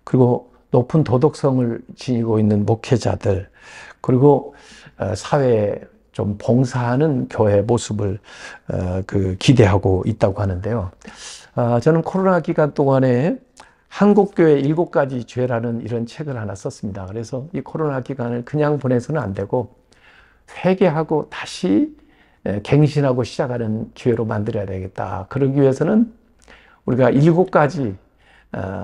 그리고 높은 도덕성을 지니고 있는 목회자들 그리고 어, 사회에 좀 봉사하는 교회 모습을 어, 그 기대하고 있다고 하는데요. 아, 저는 코로나 기간 동안에 한국교회 일곱 가지 죄라는 이런 책을 하나 썼습니다. 그래서 이 코로나 기간을 그냥 보내서는 안 되고 회개하고 다시 에, 갱신하고 시작하는 기회로 만들어야 되겠다. 그러기 위해서는 우리가 일곱 가지 어,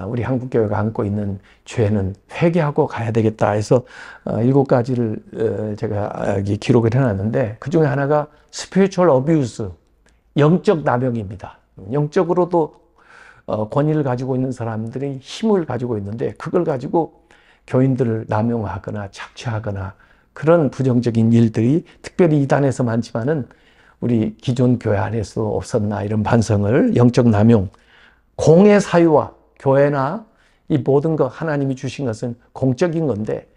우리 한국교회가 안고 있는 죄는 회개하고 가야 되겠다 해서 어, 일곱 가지를 어, 제가 여기 기록을 해놨는데 그 중에 하나가 spiritual abuse, 영적 남용입니다. 영적으로도 어, 권위를 가지고 있는 사람들이 힘을 가지고 있는데 그걸 가지고 교인들을 남용하거나 착취하거나 그런 부정적인 일들이 특별히 이단에서 많지만은 우리 기존 교회 안에서 없었나 이런 반성을 영적 남용, 공의 사유와 교회나 이 모든 것 하나님이 주신 것은 공적인 건데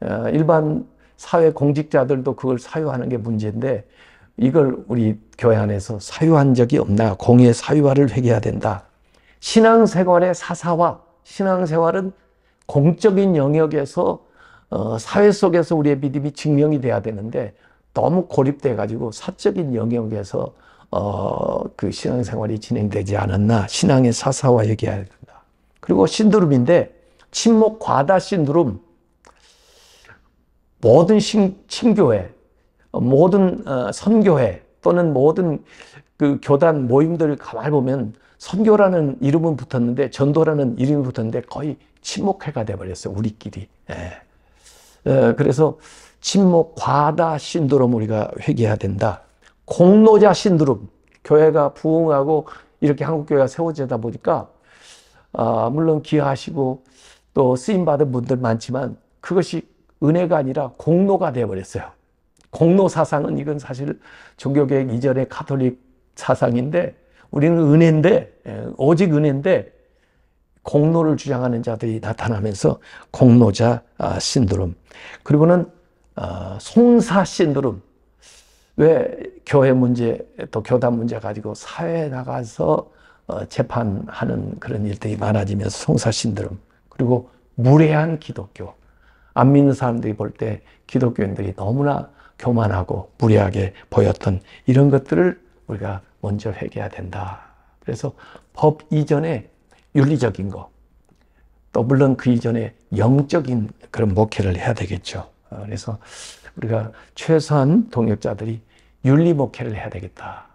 어, 일반 사회 공직자들도 그걸 사유하는 게 문제인데 이걸 우리 교회 안에서 사유한 적이 없나 공의 사유화를 회개해야 된다. 신앙생활의 사사화, 신앙생활은 공적인 영역에서 어, 사회 속에서 우리의 믿음이 증명이 돼야 되는데 너무 고립돼 가지고 사적인 영역에서 어, 그 신앙생활이 진행되지 않았나 신앙의 사사화 된다. 그리고 신드롬인데 침묵 과다 신드롬 모든 신, 친교회 모든 어, 선교회 또는 모든 그 교단 모임들을 가만히 보면 선교라는 이름은 붙었는데 전도라는 이름이 붙었는데 거의 침묵회가 돼버렸어요 우리끼리. 예. 에, 그래서 침묵 과다 신드롬 우리가 회개해야 된다. 공로자 신드롬 교회가 부흥하고 이렇게 한국 교회가 세워지다 보니까 아, 물론 기여하시고 또 쓰임 받은 분들 많지만 그것이 은혜가 아니라 공로가 되어 버렸어요. 공로 사상은 이건 사실 종교개혁 이전의 카톨릭 사상인데 우리는 은혜인데 예, 오직 은혜인데 공로를 주장하는 자들이 나타나면서 공로자 아, 신드롬 그리고는 아, 송사 신드롬 왜 교회 문제 또 교단 문제 가지고 사회에 나가서 어, 재판하는 그런 일들이 많아지면서 송사 신드롬 그리고 무례한 기독교 안 믿는 사람들이 볼 때 기독교인들이 너무나 교만하고 무례하게 보였던 이런 것들을 우리가 먼저 회개해야 된다. 그래서 법 이전에 윤리적인 거, 또 물론 그 이전에 영적인 그런 목회를 해야 되겠죠. 어, 그래서 우리가 최소한 동역자들이 윤리 목회를 해야 되겠다.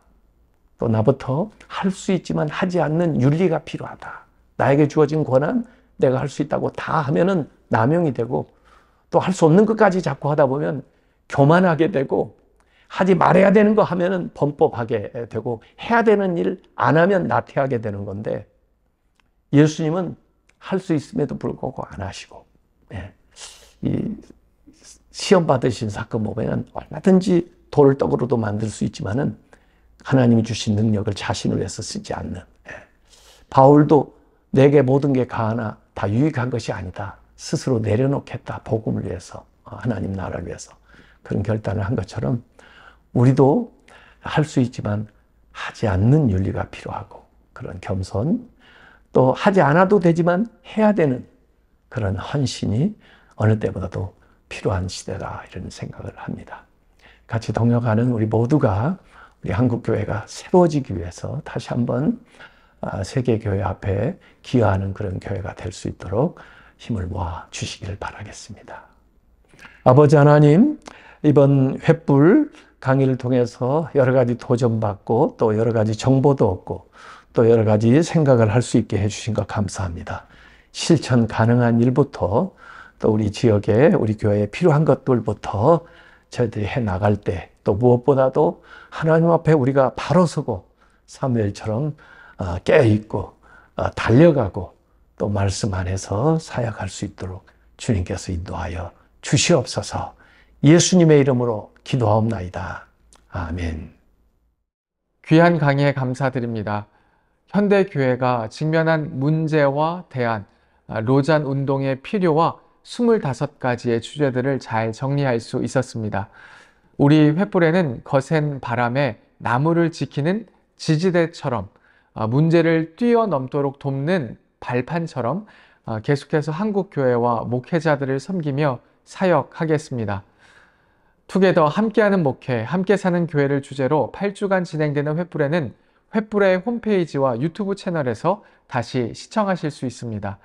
또 나부터 할 수 있지만 하지 않는 윤리가 필요하다. 나에게 주어진 권한 내가 할 수 있다고 다 하면은 남용이 되고 또 할 수 없는 것까지 자꾸 하다 보면 교만하게 되고 하지 말아야 되는 거 하면은 범법하게 되고 해야 되는 일 안 하면 나태하게 되는 건데 예수님은 할 수 있음에도 불구하고 안 하시고 예. 이 시험 받으신 사건 보면 얼마든지 돌을 떡으로도 만들 수 있지만은 하나님이 주신 능력을 자신을 위해서 쓰지 않는 예. 바울도 내게 모든 게 가하나 다 유익한 것이 아니다. 스스로 내려놓겠다. 복음을 위해서 어, 하나님 나라를 위해서 그런 결단을 한 것처럼 우리도 할 수 있지만 하지 않는 윤리가 필요하고 그런 겸손 또 하지 않아도 되지만 해야 되는 그런 헌신이 어느 때보다도 필요한 시대다 이런 생각을 합니다. 같이 동역하는 우리 모두가 우리 한국 교회가 새로워지기 위해서 다시 한번 아, 세계 교회 앞에 기여하는 그런 교회가 될 수 있도록 힘을 모아 주시기를 바라겠습니다. 아버지 하나님, 이번 횃불 강의를 통해서 여러 가지 도전받고 또 여러 가지 정보도 얻고 또 여러 가지 생각을 할 수 있게 해주신 것 감사합니다. 실천 가능한 일부터 또 우리 지역에 우리 교회에 필요한 것들부터 저희들이 해 나갈 때 또 무엇보다도 하나님 앞에 우리가 바로 서고 사무엘처럼 어, 깨어 있고 어, 달려가고 또 말씀 안에서 사역할 수 있도록 주님께서 인도하여 주시옵소서. 예수님의 이름으로 기도하옵나이다. 아멘. 귀한 강의에 감사드립니다. 현대 교회가 직면한 문제와 대안, 아, 로잔 운동의 필요와 25가지의 주제들을 잘 정리할 수 있었습니다. 우리 횃불에는 거센 바람에 나무를 지키는 지지대처럼 아, 문제를 뛰어넘도록 돕는 발판처럼 아, 계속해서 한국 교회와 목회자들을 섬기며 사역하겠습니다. 투게더 함께하는 목회, 함께 사는 교회를 주제로 8주간 진행되는 횃불에는 횃불의 홈페이지와 유튜브 채널에서 다시 시청하실 수 있습니다.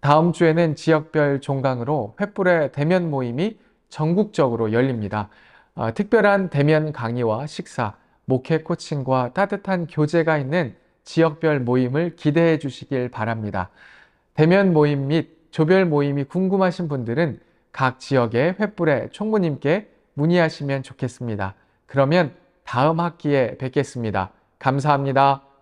다음 주에는 지역별 종강으로 횃불의 대면 모임이 전국적으로 열립니다. 어, 특별한 대면 강의와 식사, 목회 코칭과 따뜻한 교제가 있는 지역별 모임을 기대해 주시길 바랍니다. 대면 모임 및 조별 모임이 궁금하신 분들은 각 지역의 횃불의 총무님께 문의하시면 좋겠습니다. 그러면 다음 학기에 뵙겠습니다. 감사합니다.